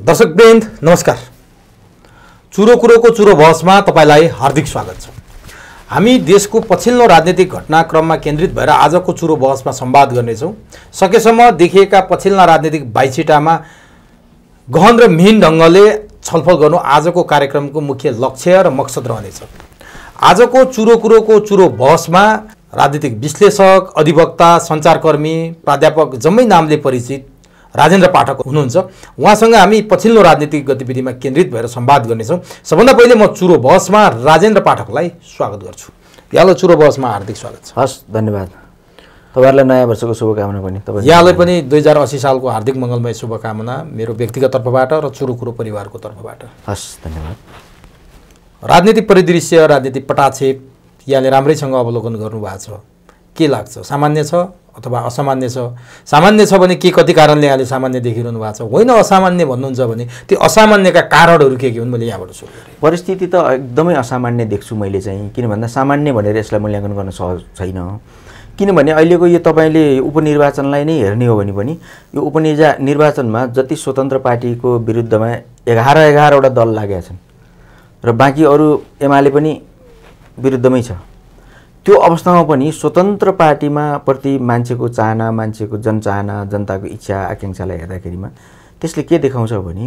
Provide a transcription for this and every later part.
दर्शकवृन्द नमस्कार। चुरो कुरोको चुरो बहसमा तपाईँलाई हार्दिक स्वागत छ। हामी देशको पछिल्लो राजनीतिक घटनाक्रममा केन्द्रित भएर आजको चुरो बहसमा संवाद गर्नेछौँ। सकेसम्म देखिएका पछिल्ला राजनीतिक बाइसिटामा गहन र मिहिन ढङ्गले छलफल गर्नु आजको कार्यक्रमको मुख्य लक्ष्य र मकसद रहनेछ। आजको चुरो कुरोको चुरो बहसमा राजनीतिक विश्लेषक अधिवक्ता सञ्चारकर्मी प्राध्यापक जम्मै नामले परिचित राजेन्द्र पाठक हुनुहुन्छ। उहाँसँग हामी पछिल्लो राजनीतिक गतिविधिमा केन्द्रित भएर संवाद गर्नेछौँ। सबभन्दा पहिले म चुरो बहसमा राजेन्द्र पाठकलाई स्वागत गर्छु। यहाँलाई चुरो बहसमा हार्दिक स्वागत छ। हस् धन्यवाद। तपाईँहरूलाई नयाँ वर्षको शुभकामना पनि तपाईँ। यहाँलाई पनि दुई हजार अस्सी सालको हार्दिक मङ्गलमय शुभकामना मेरो व्यक्तिगत तर्फबाट र चुरो कुरो परिवारको तर्फबाट। हस् धन्यवाद। राजनीतिक परिदृश्य राजनीतिक पटाक्षेप यहाँले राम्रैसँग अवलोकन गर्नुभएको छ। के लाग्छ? सामान्य छ अथवा असामान्य छ? सामान्य छ भने के कति कारणले यहाँले सामान्य देखिरहनु भएको छ? होइन असामान्य भन्नुहुन्छ भने त्यो असामान्यका कारणहरू के के हुन् मैले यहाँबाट गरेँ परिस्थिति त एकदमै असामान्य देख्छु मैले चाहिँ किन भन्दा सामान्य भनेर यसलाई मूल्याङ्कन गर्न सहज छैन। किनभने अहिलेको यो तपाईँले उपनिर्वाचनलाई नै हेर्ने हो भने पनि यो उपनिर्जा निर्वाचनमा जति स्वतन्त्र पार्टीको विरुद्धमा एघार एघारवटा दल लागेका छन् र बाँकी अरू एमाले पनि विरुद्धमै छ। त्यो अवस्थामा पनि स्वतन्त्र पार्टीमा प्रति मान्छेको चाहना मान्छेको जनचाहना जनताको इच्छा आकाङ्क्षालाई हेर्दाखेरिमा त्यसले के देखाउँछ भने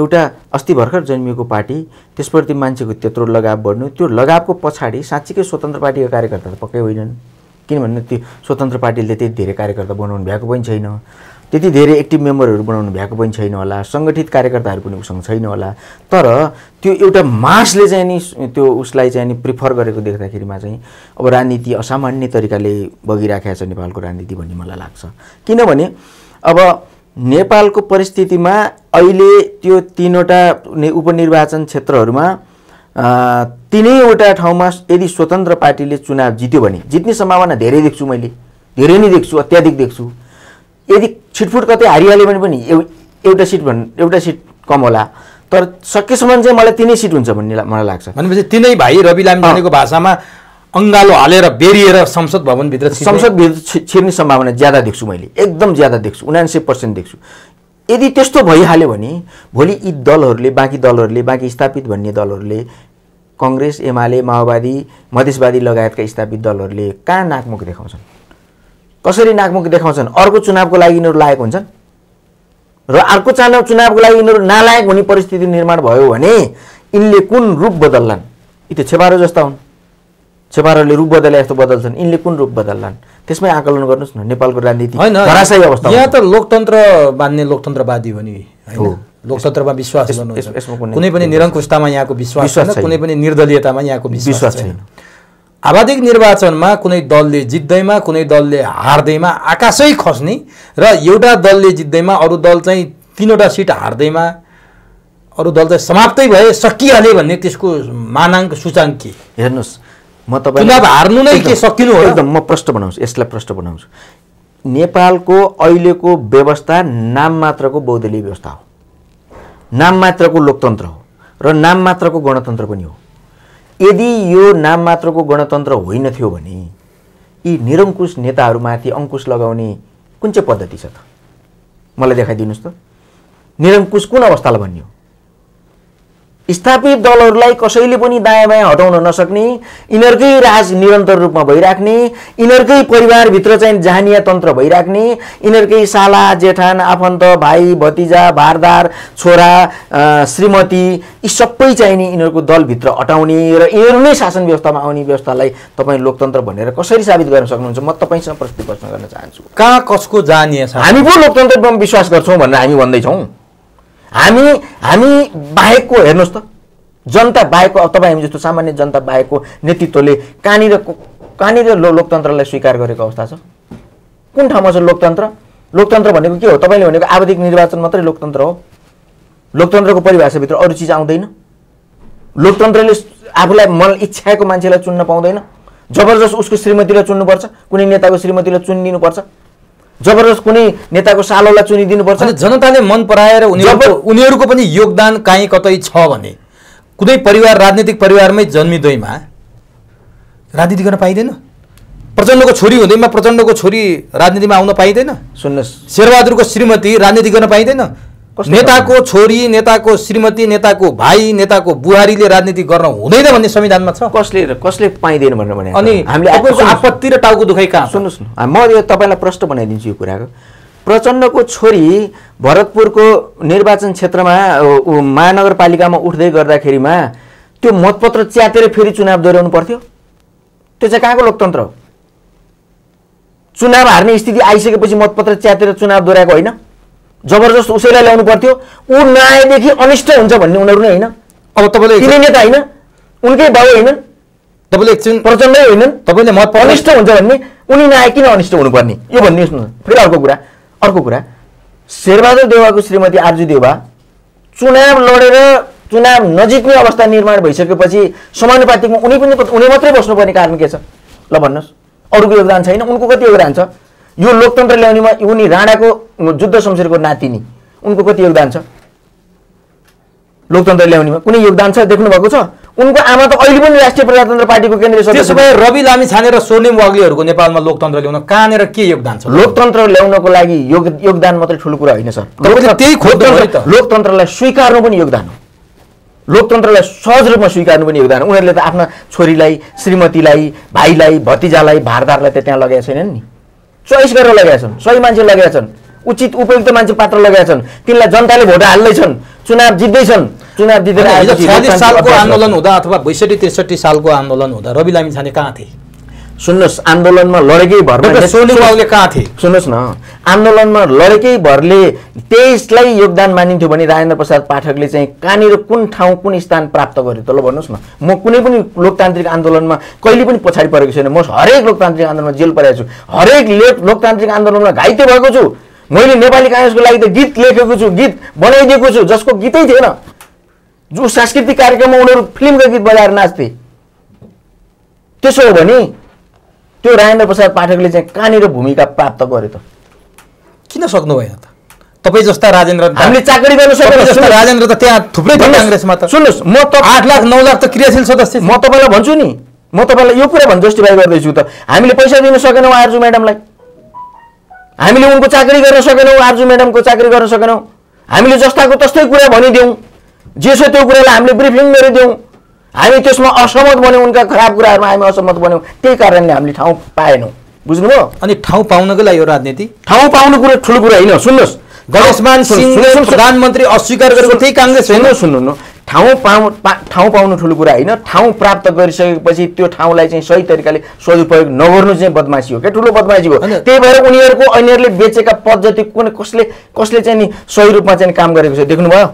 एउटा अस्ति भर्खर जन्मिएको पार्टी त्यसप्रति मान्छेको त्यत्रो लगाव बढ्नु त्यो लगावको पछाडि साँच्चीकै स्वतन्त्र पार्टीका कार्यकर्ता त पक्कै होइनन्। किनभने त्यो स्वतन्त्र पार्टीले त्यति धेरै कार्यकर्ता बनाउनु भएको पनि छैन। त्यति धेरै एक्टिभ मेम्बरहरू बनाउनु भएको पनि छैन होला सङ्गठित कार्यकर्ताहरू पनि उसँग छैन होला। तर त्यो एउटा मासले चाहिँ नि त्यो उसलाई चाहिँ नि प्रिफर गरेको देख्दाखेरिमा चाहिँ अब राजनीति असामान्य तरिकाले बगिराखेको छ नेपालको राजनीति भन्ने मलाई लाग्छ। किनभने अब नेपालको परिस्थितिमा अहिले त्यो तिनवटा उपनिर्वाचन क्षेत्रहरूमा तिनैवटा ठाउँमा यदि स्वतन्त्र पार्टीले चुनाव जित्यो भने जित्ने सम्भावना धेरै देख्छु मैले। धेरै नै देख्छु अत्याधिक देख्छु। यदि छिटफुट कतै हारिहाल्यो भने पनि एउ- एउटा सिट भन् एउटा सिट कम होला। तर सकेसम्म चाहिँ मलाई तिनै सिट हुन्छ भन्ने मलाई लाग्छ। भनेपछि तिनै भाइ रवि लामिछानेको भाषामा अङ्गालो हालेर बेरिएर संसद भवनभित्र संसदभित्र छिर्ने सम्भावना ज्यादा देख्छु मैले। एकदम ज्यादा देख्छु। उनान्सय पर्सेन्ट देख्छु। यदि त्यस्तो भइहाल्यो भने भोलि यी दलहरूले बाँकी दलहरूले बाँकी स्थापित भन्ने दलहरूले कङ्ग्रेस एमाले माओवादी मधेसवादी लगायतका स्थापित दलहरूले कहाँ नाकमुख देखाउँछन्? कसरी नाकमुख देखाउँछन्? अर्को चुनावको लागि यिनीहरू लायक हुन्छन्? र अर्को चुनाव चुनावको लागि यिनीहरू नालायक हुने परिस्थिति निर्माण भयो भने यिनले कुन रूप बदल्लान्? यी त छेपारो जस्ता हुन्। छेपारोले रूप बदले जस्तो बदल्छन्। यिनले कुन रूप बदल्लान्? त्यसमै आकलन गर्नुहोस् न नेपालको राजनीति होइन अवस्था यहाँ त लोकतन्त्र बान्ने लोकतन्त्रवादी हो नि। लोकतन्त्रमा विश्वास यसमा कुनै- पनि निरङ्कुशतामा यहाँको विश्वास छैन। कुनै पनि निर्दलीयतामा यहाँको विश्वास छैन। आवाधिक निर्वाचनमा कुनै दलले जित्दैमा कुनै दलले हार्दैमा आकाशै खस्ने र एउटा दलले जित्दैमा अरू दल चाहिँ तिनवटा सिट हार्दैमा अरू दल चाहिँ समाप्तै भए सकिहाले भन्ने त्यसको मानाङ्क सूचाङ्क के? हेर्नुहोस् म तपाईँ चुनाव हार्नु नै के सकिनु हो? एकदम म प्रश्न बनाउँछु यसलाई प्रश्न बनाउँछु। नेपालको अहिलेको व्यवस्था नाम मात्रको बहुदलीय व्यवस्था हो। नाम मात्रको लोकतन्त्र हो र नाम मात्रको गणतन्त्र पनि हो। यदि यो नाम मात्रको गणतन्त्र होइन थियो भने यी निरङ्कुश नेताहरूमाथि अङ्कुश लगाउने कुन चाहिँ पद्धति छ त? मलाई देखाइदिनुहोस् त। निरङ्कुश कुन अवस्थालाई भन्ने हो स्थापित दलहरूलाई कसैले पनि दायाँ बायाँ हटाउन नसक्ने यिनीहरूकै राज निरन्तर रूपमा भइराख्ने यिनीहरूकै परिवारभित्र चाहिँ जहानिया तन्त्र भइराख्ने यिनीहरूकै साला जेठान आफन्त भाइ भतिजा भारदार छोरा श्रीमती यी सबै चाहिँ नि यिनीहरूको दलभित्र अटाउने र यिनीहरू नै शासन व्यवस्थामा आउने व्यवस्थालाई तपाईँ लोकतन्त्र भनेर कसरी साबित गर्न सक्नुहुन्छ म तपाईँसँग प्रश्न प्रश्न गर्न चाहन्छु। कहाँ कसको जानिए छ? हामी पो लोकतन्त्रमा विश्वास गर्छौँ भनेर हामी भन्दैछौँ। हामी हामी बाहेकको हेर्नुहोस् त। जनता बाहेकको तपाईँ हामी जस्तो सामान्य जनता बाहेकको नेतृत्वले कहाँनिर कहाँनिर लो लोकतन्त्रलाई स्वीकार गरेको अवस्था छ? कुन ठाउँमा छ लोकतन्त्र? लोकतन्त्र भनेको के हो? तपाईँले भनेको आवधिक निर्वाचन मात्रै लोकतन्त्र हो। लोकतन्त्रको परिभाषाभित्र अरू चिज आउँदैन। लोकतन्त्रले आफूलाई मन इच्छाको मान्छेलाई चुन्न पाउँदैन। जबरजस्त उसको श्रीमतीलाई चुन्नुपर्छ। कुनै नेताको श्रीमतीलाई चुनिदिनुपर्छ। जबरजस्त कुनै नेताको सालोलाई चुनिदिनुपर्छ। जनताले मन पराएर उनीहरूको उनीहरूको पनि योगदान काहीँ कतै छ भने कुनै परिवार राजनीतिक परिवारमै जन्मिँदैमा राजनीति गर्न पाइँदैन। प्रचण्डको छोरी हुँदैमा प्रचण्डको छोरी राजनीतिमा आउन पाइँदैन। सुन्नुहोस्। शेरबहादुरको श्रीमती राजनीति गर्न पाइँदैन। नेताको छोरी नेताको श्रीमती नेताको भाइ नेताको बुहारीले राजनीति गर्न हुँदैन भन्ने संविधानमा छ। कसले कसले पाइँदैन भनेर भने अनि हामीले आपत्ति र टाउको दुखाइ कहाँ? सुन्नुहोस् न। म यो तपाईँलाई प्रश्न बनाइदिन्छु यो कुराको। प्रचण्डको छोरी भरतपुरको निर्वाचन क्षेत्रमा महानगरपालिकामा उठ्दै गर्दाखेरिमा त्यो मतपत्र च्यातेर फेरि चुनाव दोहोऱ्याउनु पर्थ्यो। त्यो चाहिँ कहाँको लोकतन्त्र हो? चुनाव हार्ने स्थिति आइसकेपछि मतपत्र च्यातेर चुनाव दोहोऱ्याएको होइन। जबरजस्त उसैलाई ल्याउनु पर्थ्यो। ऊ नआएदेखि अनिष्ट हुन्छ भन्ने उनीहरू नै होइन। अब तपाईँले नेता होइन। उनकै बाउ होइनन्। तपाईँले एकछिन प्रचण्डै होइनन्। तपाईँले मत अनिष्ट हुन्छ भन्ने। उनी नआए किन अनिष्ट हुनुपर्ने? यो भन्ने सुन्नु फेरि अर्को कुरा। अर्को कुरा। शेरबहादुर देवाको श्रीमती आर्जु देवा चुनाव लडेर चुनाव नजिक्ने अवस्था निर्माण भइसकेपछि समानुपातिकमा उनी पनि उनी मात्रै बस्नुपर्ने कारण के छ? ल भन्नुहोस्। अरूको योगदान छैन। उनको कति योगदान छ? यो लोकतन्त्र ल्याउनेमा उनी राणाको जुद्ध शमशेरको नातिनी उनको कति योगदान छ? लोकतन्त्र ल्याउनेमा कुनै योगदान छ देख्नु भएको छ? उनको आमा त अहिले पनि राष्ट्रिय प्रजातन्त्र पार्टीको केन्द्रीय सदस्य भए रवि लामी छानेर स्वर्णिम वाग्लेहरूको नेपालमा लोकतन्त्र ल्याउन कहाँनिर के योगदान छ? लोकतन्त्र ल्याउनको लागि योग योगदान मात्रै ठुलो कुरा होइन सर। त्यही खोज्नु। लोकतन्त्रलाई स्वीकार्नु पनि योगदान हो। लोकतन्त्रलाई सहज रूपमा स्वीकार्नु पनि योगदान उनीहरूले त आफ्ना छोरीलाई श्रीमतीलाई भाइलाई भतिजालाई भारदारलाई त त्यहाँ लगाएका छैनन् नि। चोइस गरेर लगाएका छन् सही मान्छे लगाएका छन् उचित उपयुक्त मान्छे पात्र लगाएका छन् तिनलाई जनताले भोट हाल्दैछन् चुनाव जित्दैछन् चुनाव जितेर सालको आन्दोलन। हुँदा अथवा बैसठी त्रिसठी सालको आन्दोलन हुँदा रवि लामी छाने कहाँ थिए सुन्नुहोस् आन्दोलनमा लडेकै भरमा कहाँ थिए? सुन्नुहोस् न। आन्दोलनमा लडेकै भरले त्यसलाई योगदान मानिन्थ्यो भने राजेन्द्र प्रसाद पाठकले चाहिँ कहाँनिर कुन ठाउँ कुन स्थान प्राप्त गर्यो त ल भन्नुहोस् न। म कुनै पनि लोकतान्त्रिक आन्दोलनमा कहिले पनि पछाडि परेको छैन। म हरेक लोकतान्त्रिक आन्दोलनमा जेल परेको छु। हरेक लोकतान्त्रिक आन्दोलनमा घाइते भएको छु। मैले नेपाली काङ्ग्रेसको लागि त गीत लेखेको छु गीत बनाइदिएको छु जसको गीतै थिएन। जो सांस्कृतिक कार्यक्रममा उनीहरू फिल्मका गीत बजाएर नाच्थे। त्यसो हो भने त्यो राजेन्द्र प्रसाद पाठकले चाहिँ कहाँनिर भूमिका प्राप्त गर्यो त? किन सक्नु भएन त? तपाईँ जस्ता राजेन्द्र हामीले चाकरी गर्न सकेन राजेन्द्र त त्यहाँ थुप्रै थियो काङ्ग्रेसमा त। सुन्नुहोस् म त आठ लाख नौ लाख त क्रियाशील सदस्य म तपाईँलाई भन्छु नि म तपाईँलाई यो कुरा भन् जस्टिफाई गर्दैछु त। हामीले पैसा दिन सकेनौँ आर्जु म्याडमलाई। हामीले उनको चाकरी गर्न सकेनौँ आर्जु म्याडमको चाकरी गर्न सकेनौँ। हामीले जस्ताको तस्तै कुरा भनिदिउँ जे छ त्यो कुरालाई हामीले ब्रिफिङ गरिदिउँ हामी त्यसमा असहमत बन्यौँ उनका खराब कुराहरूमा हामी असहमत बन्यौँ त्यही कारणले हामीले ठाउँ पाएनौँ। बुझ्नुभयो? अनि ठाउँ पाउनको लागि यो राजनीति? ठाउँ पाउनु कुरो ठुलो कुरा होइन। सुन्नुहोस्। गणेशमान सिंहले प्रधानमन्त्री अस्वीकार गरेको त्यही काङ्ग्रेस होइन। सुन्नु न ठाउँ पाउ ठाउँ पाउनु ठुलो कुरा होइन। ठाउँ प्राप्त गरिसकेपछि त्यो ठाउँलाई चाहिँ सही तरिकाले सदुपयोग नगर्नु चाहिँ बदमासी हो क्या? ठुलो बदमासी हो। त्यही भएर उनीहरूको उनीहरूले बेचेका पद जति कुनै कसले कसले चाहिँ नि सही रूपमा चाहिँ काम गरेको छ? देख्नुभयो?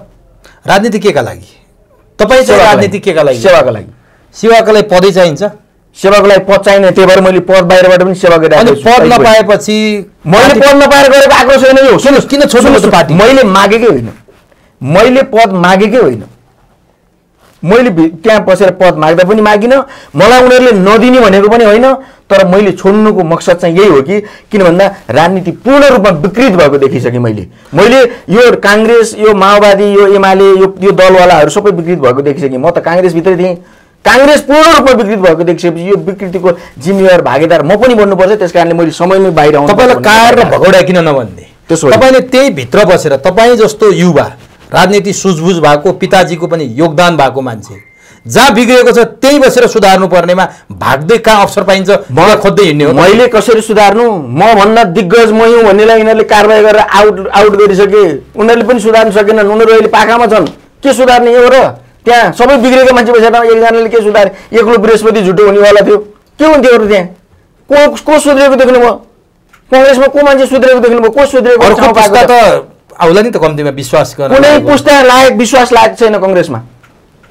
राजनीति केका लागि? तपाईँ चाहिँ राजनीति केका लागि? सेवाको लागि। सेवाको लागि पदै चाहिन्छ? सेवाको लागि पद चाहिने त्यही भएर मैले पद बाहिरबाट पनि सेवा गरिरहेको छु। पद नपाएपछि मैले पद नपाएर गरेको आक्रोश होइन यो। सुन्नुहोस् किन छोड्नु पार्टी? मैले मागेकै होइन। मैले पद मागेकै होइन। मैले त्यहाँ बसेर पद माग्दा पनि मागिनँ। मलाई उनीहरूले नदिने भनेको पनि होइन तर मैले छोड्नुको मकसद चाहिँ यही हो कि किन भन्दा राजनीति पूर्ण रूपमा विकृत भएको देखिसकेँ मैले। मैले यो काङ्ग्रेस यो माओवादी यो एमाले यो यो दलवालाहरू सबै विकृत भएको देखिसकेँ। म त काङ्ग्रेसभित्रै थिएँ। काङ्ग्रेस पूर्ण रूपमा विकृत भएको देखिसकेपछि यो विकृतिको जिम्मेवार भागीदार म पनि बन्नुपर्छ त्यस कारणले मैले समयमै बाहिर आउनु तपाईँलाई कार र भगौडा किन नभन्ने? त्यसो। तपाईँले त्यही भित्र बसेर तपाईँ जस्तो युवा राजनीति सुझबुझ भएको पिताजीको पनि योगदान भएको मान्छे। जहाँ बिग्रेको छ त्यही बसेर सुधार्नु पर्नेमा भाग्दै कहाँ अवसर पाइन्छ मलाई खोज्दै हिँड्ने हो। मैले कसरी सुधार्नु? म भन्दा दिग्गज म हुँ भन्नेलाई यिनीहरूले कारवाही गरेर आउट आउट गरिसके उनीहरूले पनि सुधार्नु सकेनन्। उनीहरू अहिले पाखामा छन्। के सुधार्ने यो र? त्यहाँ सबै बिग्रेको मान्छे बसेर एकजनाले के सुधारे? एक्लो बृहस्पति झुटो हुनेवाला थियो। के हुन्थ्यो अरू त्यहाँ? को को सुध्रेको देख्नुभयो कङ्ग्रेसमा को मान्छे सुध्रेको देख्नुभयो को सुध्रेको आउला नि त कम्तीमा विश्वास गर्न कुनै पुस्ता लायक विश्वास लायक छैन कङ्ग्रेसमा।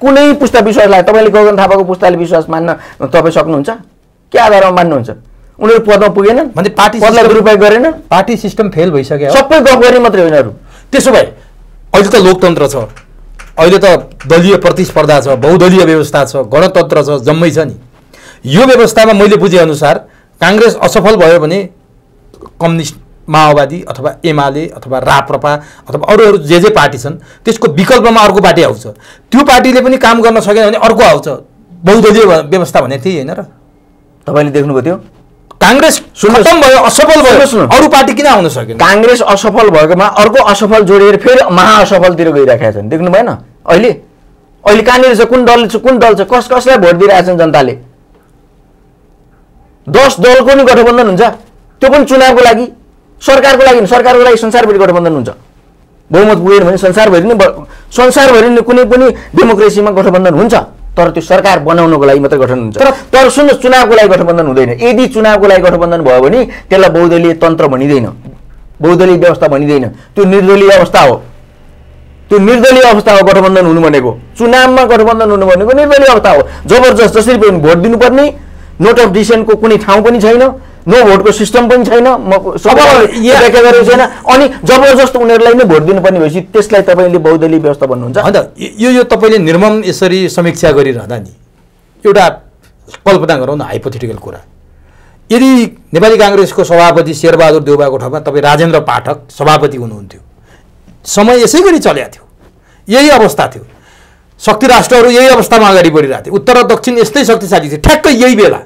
कुनै पुस्ता विश्वास लायक तपाईँले गगन थापाको पुस्ताले विश्वास मान्न तपाईँ सक्नुहुन्छ? के आधारमा मान्नुहुन्छ? उनीहरू पदमा पुगेनन् भने पार्टी पदलाई दुरुपयोग गरेन? पार्टी सिस्टम फेल भइसक्यो। सबै गफ गर्ने मात्रै हो यिनीहरू त्यसो भए अहिले त लोकतन्त्र छ। अहिले त दलीय प्रतिस्पर्धा छ बहुदलीय व्यवस्था छ गणतन्त्र छ जम्मै छ नि। यो व्यवस्थामा मैले बुझेअनुसार काङ्ग्रेस असफल भयो भने कम्युनिस्ट माओवादी अथवा एमाले अथवा राप्रपा अथवा अरू अरू जे जे पार्टी छन् त्यसको विकल्पमा अर्को पार्टी आउँछ। त्यो पार्टीले पनि काम गर्न सकेन भने अर्को आउँछ। बहुदलीय व्यवस्था भनेको थिएँ होइन र। तपाईँले देख्नुभयो त्यो? काङ्ग्रेस भयो असफल भयो। अरू पार्टी किन आउन सकेन? काङ्ग्रेस असफल भएकोमा अर्को असफल जोडिएर फेरि महाअसफलतिर गइरहेका छन्। देख्नु भएन अहिले? अहिले कहाँनिर छ? कुन दल छ? कुन दल छ? कस कसलाई भोट दिइरहेछन् जनताले? दस दलको नि गठबन्धन हुन्छ। त्यो पनि चुनावको लागि। सरकारको लागि सरकारको लागि संसारभरि गठबन्धन हुन्छ। बहुमत पुगेन भने संसारभरि नै संसारभरि नै कुनै पनि डेमोक्रेसीमा गठबन्धन हुन्छ तर त्यो सरकार बनाउनको लागि मात्रै गठन हुन्छ। तर- तर सुन्नुहोस् चुनावको लागि गठबन्धन हुँदैन। यदि चुनावको लागि गठबन्धन भयो भने त्यसलाई बहुदलीय तन्त्र भनिँदैन। बहुदलीय व्यवस्था भनिँदैन। त्यो निर्दलीय अवस्था हो। त्यो निर्दलीय अवस्था हो गठबन्धन हुनु भनेको। चुनावमा गठबन्धन हुनु भनेको निर्दलीय अवस्था हो। जबरजस्त जसरी पनि भोट दिनुपर्ने नोट अफ डिसिजनको कुनै ठाउँ पनि छैन। नो भोटको सिस्टम पनि छैन म छैन। अनि जबरजस्त उनीहरूलाई नै भोट दिनुपर्ने भएपछि त्यसलाई तपाईँले बहुदलीय व्यवस्था भन्नुहुन्छ? अन्त यो यो तपाईँले निर्मम यसरी समीक्षा गरिरहँदा नि एउटा कल्पना गरौँ न हाइपोथेटिकल कुरा। यदि नेपाली काङ्ग्रेसको सभापति शेरबहादुर देउबाको ठाउँमा तपाईँ राजेन्द्र पाठक सभापति हुनुहुन्थ्यो समय यसै गरी चलेको थियो यही अवस्था थियो। शक्ति राष्ट्रहरू यही अवस्थामा अगाडि बढिरहेको थियो। उत्तर र दक्षिण यस्तै शक्तिशाली थियो ठ्याक्कै यही बेला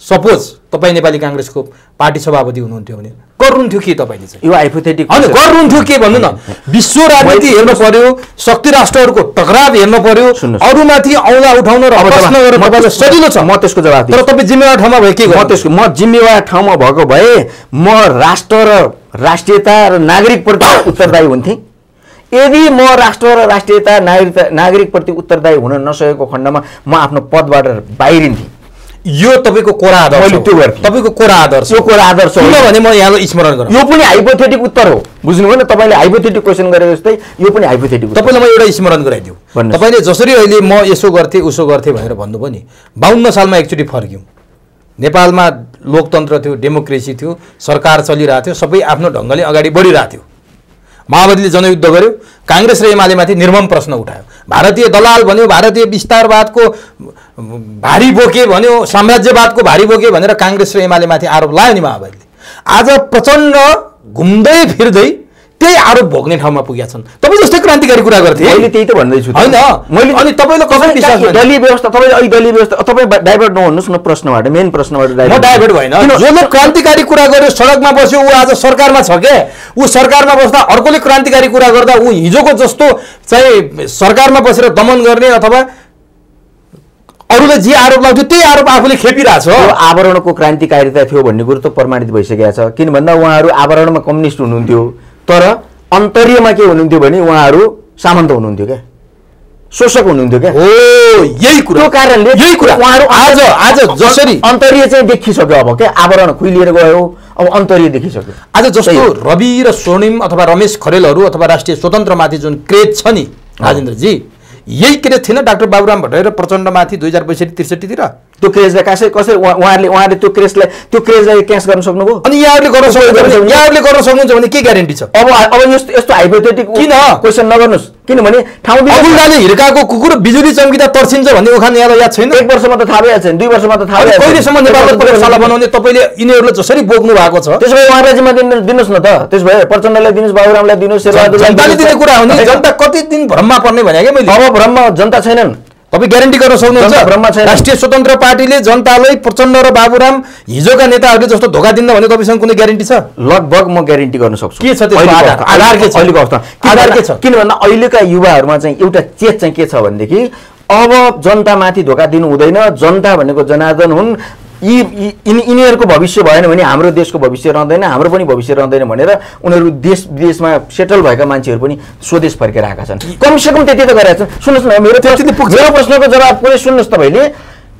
सपोज तपाईँ नेपाली काङ्ग्रेसको पार्टी सभापति हुनुहुन्थ्यो भने गर्नुहुन्थ्यो के तपाईँले चाहिँ? यो हाइपोथेटिक होइन गर्नुहुन्थ्यो के भन्नु न? विश्व राजनीति हेर्नु पर्यो शक्ति राष्ट्रहरूको टकराव हेर्नु पर्यो। अरूमाथि औँला उठाउन र तपाईँलाई सजिलो छ। म त्यसको जवाब तर। तपाईँ जिम्मेवार ठाउँमा भयो के म त्यसको म जिम्मेवार ठाउँमा भएको भए म राष्ट्र र राष्ट्रियता र नागरिकप्रति उत्तरदायी हुन्थेँ। यदि म राष्ट्र र राष्ट्रियता नागरिकता नागरिकप्रति उत्तरदायी हुन नसकेको खण्डमा म आफ्नो पदबाट बाहिरिन्थेँ। यो तपाईँको कोरा आदर्श मैले। त्यो। तपाईँको कोरा आदर्श यो। कुरा आदर्श हो। किनभने म यहाँलाई स्मरण गरौँ यो पनि हाइपोथेटिक उत्तर हो बुझ्नुभयो नि तपाईँले हाइपोथेटिक क्वेसन गरे जस्तै यो पनि हाइपोथेटिक तपाईँलाई म एउटा स्मरण गराइदिउँ। तपाईँले जसरी अहिले म यसो गर्थेँ उसो गर्थेँ भनेर भन्नुभयो नि बाहन्न सालमा एकचोटि फर्क्यौँ नेपालमा लोकतन्त्र थियो डेमोक्रेसी थियो सरकार चलिरहेको थियो सबै आफ्नो ढङ्गले अगाडि बढिरहेको थियो माओवादीले जनयुद्ध गर्यो। काङ्ग्रेस र एमालेमाथि निर्मम प्रश्न उठायो। भारतीय दलाल भन्यो भारतीय विस्तारवादको भारी बोके भन्यो साम्राज्यवादको भारी बोके भनेर काङ्ग्रेस र एमालेमाथि आरोप लायो नि माओवादीले। आज प्रचण्ड घुम्दै फिर्दै त्यही आरोप भोग्ने ठाउँमा पुगेका छन्। तपाईँ जस्तै क्रान्तिकारी कुरा गर्थे। मैले त्यही त भन्दैछु। होइन, मैले अनि तपाईँले कसरी विश्वास? दलीय व्यवस्था तपाईँ अहिले दलीय व्यवस्था तपाईँ डाइभर्ट नहुनुहोस् न प्रश्नबाट मेन प्रश्नबाट म डाइभर्ट भएन। जसले क्रान्तिकारी कुरा गर्यो सडकमा बस्यो ऊ आज सरकारमा छ के? ऊ सरकारमा बस्दा अर्कोले क्रान्तिकारी कुरा गर्दा ऊ हिजोको जस्तो चाहिँ सरकारमा बसेर दमन गर्ने अथवा अरूले जे आरोप लाउँथ्यो त्यही आरोप आफूले खेपिरहेछ। त्यो आवरणको क्रान्तिकारिता थियो भन्ने कुरो त प्रमाणित भइसकेको छ। किन भन्दा उहाँहरू आवरणमा कम्युनिस्ट हुनुहुन्थ्यो। तर अन्तर्यमा के हुनुहुन्थ्यो भने उहाँहरू सामन्त हुनुहुन्थ्यो क्या? शोषक हुनुहुन्थ्यो क्या? हो यही कुरा। त्यो कारणले यही कुरा। उहाँहरू आज आज जसरी अन्तर्य चाहिँ देखिसक्यो अब क्या? आवरण खुइलिएर गयो अब अन्तर्य देखिसक्यो। आज जस्तो। रवि र स्वर्णिम अथवा रमेश खरेलहरू अथवा राष्ट्रिय स्वतन्त्रमाथि जुन क्रेज छ नि राजेन्द्रजी यही क्रेज थिएन डाक्टर बाबुराम भट्टराई र प्रचण्डमाथि दुई हजार बैसठी त्रिसठीतिर। त्यो क्रेजलाई कसरी कसरी उहाँ- उहाँहरूले उहाँहरूले त्यो क्रेजलाई त्यो क्रेजलाई क्यास गर्न सक्नुभयो? अनि यहाँहरूले गर्न सक्नुहुन्छ भने यहाँहरूले गर्न सक्नुहुन्छ भने के ग्यारेन्टी छ? अब अब यस्तो यस्तो हाइपोथेटिक किन? क्वेसन नगर्नुहोस्। किनभने ठाउँ अबुलदाले हिर्काको कुकुर बिजुली चम्किँदा तर्सिन्छ भन्ने उखान यहाँलाई याद छैन? एक वर्षमा त थाहा भइहाल्छ नि। दुई वर्षमा त थाहा भइहाल्छ नि। कहिलेसम्म नेपालको प्रयोगशाला बनाउने तपाईँले यिनीहरूलाई जसरी बोक्नु भएको छ? त्यसो भए उहाँलाई जिम्मा दिनु दिनुहोस् न त। त्यसो भए प्रचण्डलाई दिनुहोस् बाबुरामलाई दिनुहोस् जनताले दिने। कुरा हो नि। जनता कति दिन भ्रममा पर्ने भने क्या मैले? अब ब्रह्म जनता छैनन्। तपाईँ ग्यारेन्टी गर्न सक्नुहुन्छ। राष्ट्रिय स्वतन्त्र पार्टीले जनतालाई प्रचण्ड र बाबुराम हिजोका नेताहरूले जस्तो धोका दिन्न भन्ने तपाईँसँग कुनै ग्यारेन्टी छ लगभग म ग्यारेन्टी गर्न सक्छु के छ अहिलेको आधार? अवस्था- आधार के छ? अहिलेको अवस्था किन आधार के भन्दा- छ? किन भन्दा अहिलेका युवाहरूमा चाहिँ एउटा चेत चाहिँ के छ भनेदेखि अब जनतामाथि धोका दिनु हुँदैन जनता भनेको जनार्दन हुन् यी यिनी यिनीहरूको भविष्य भएन भने हाम्रो देशको भविष्य रहँदैन हाम्रो पनि भविष्य रहँदैन भनेर उनीहरू देश विदेशमा सेटल भएका मान्छेहरू पनि स्वदेश फर्केर आएका छन्। कमसेकम त्यति त गरेका छन्। सुन्नुहोस् न मेरो। मेरो प्रश्नको जवाब पुरै सुन्नुहोस् तपाईँले।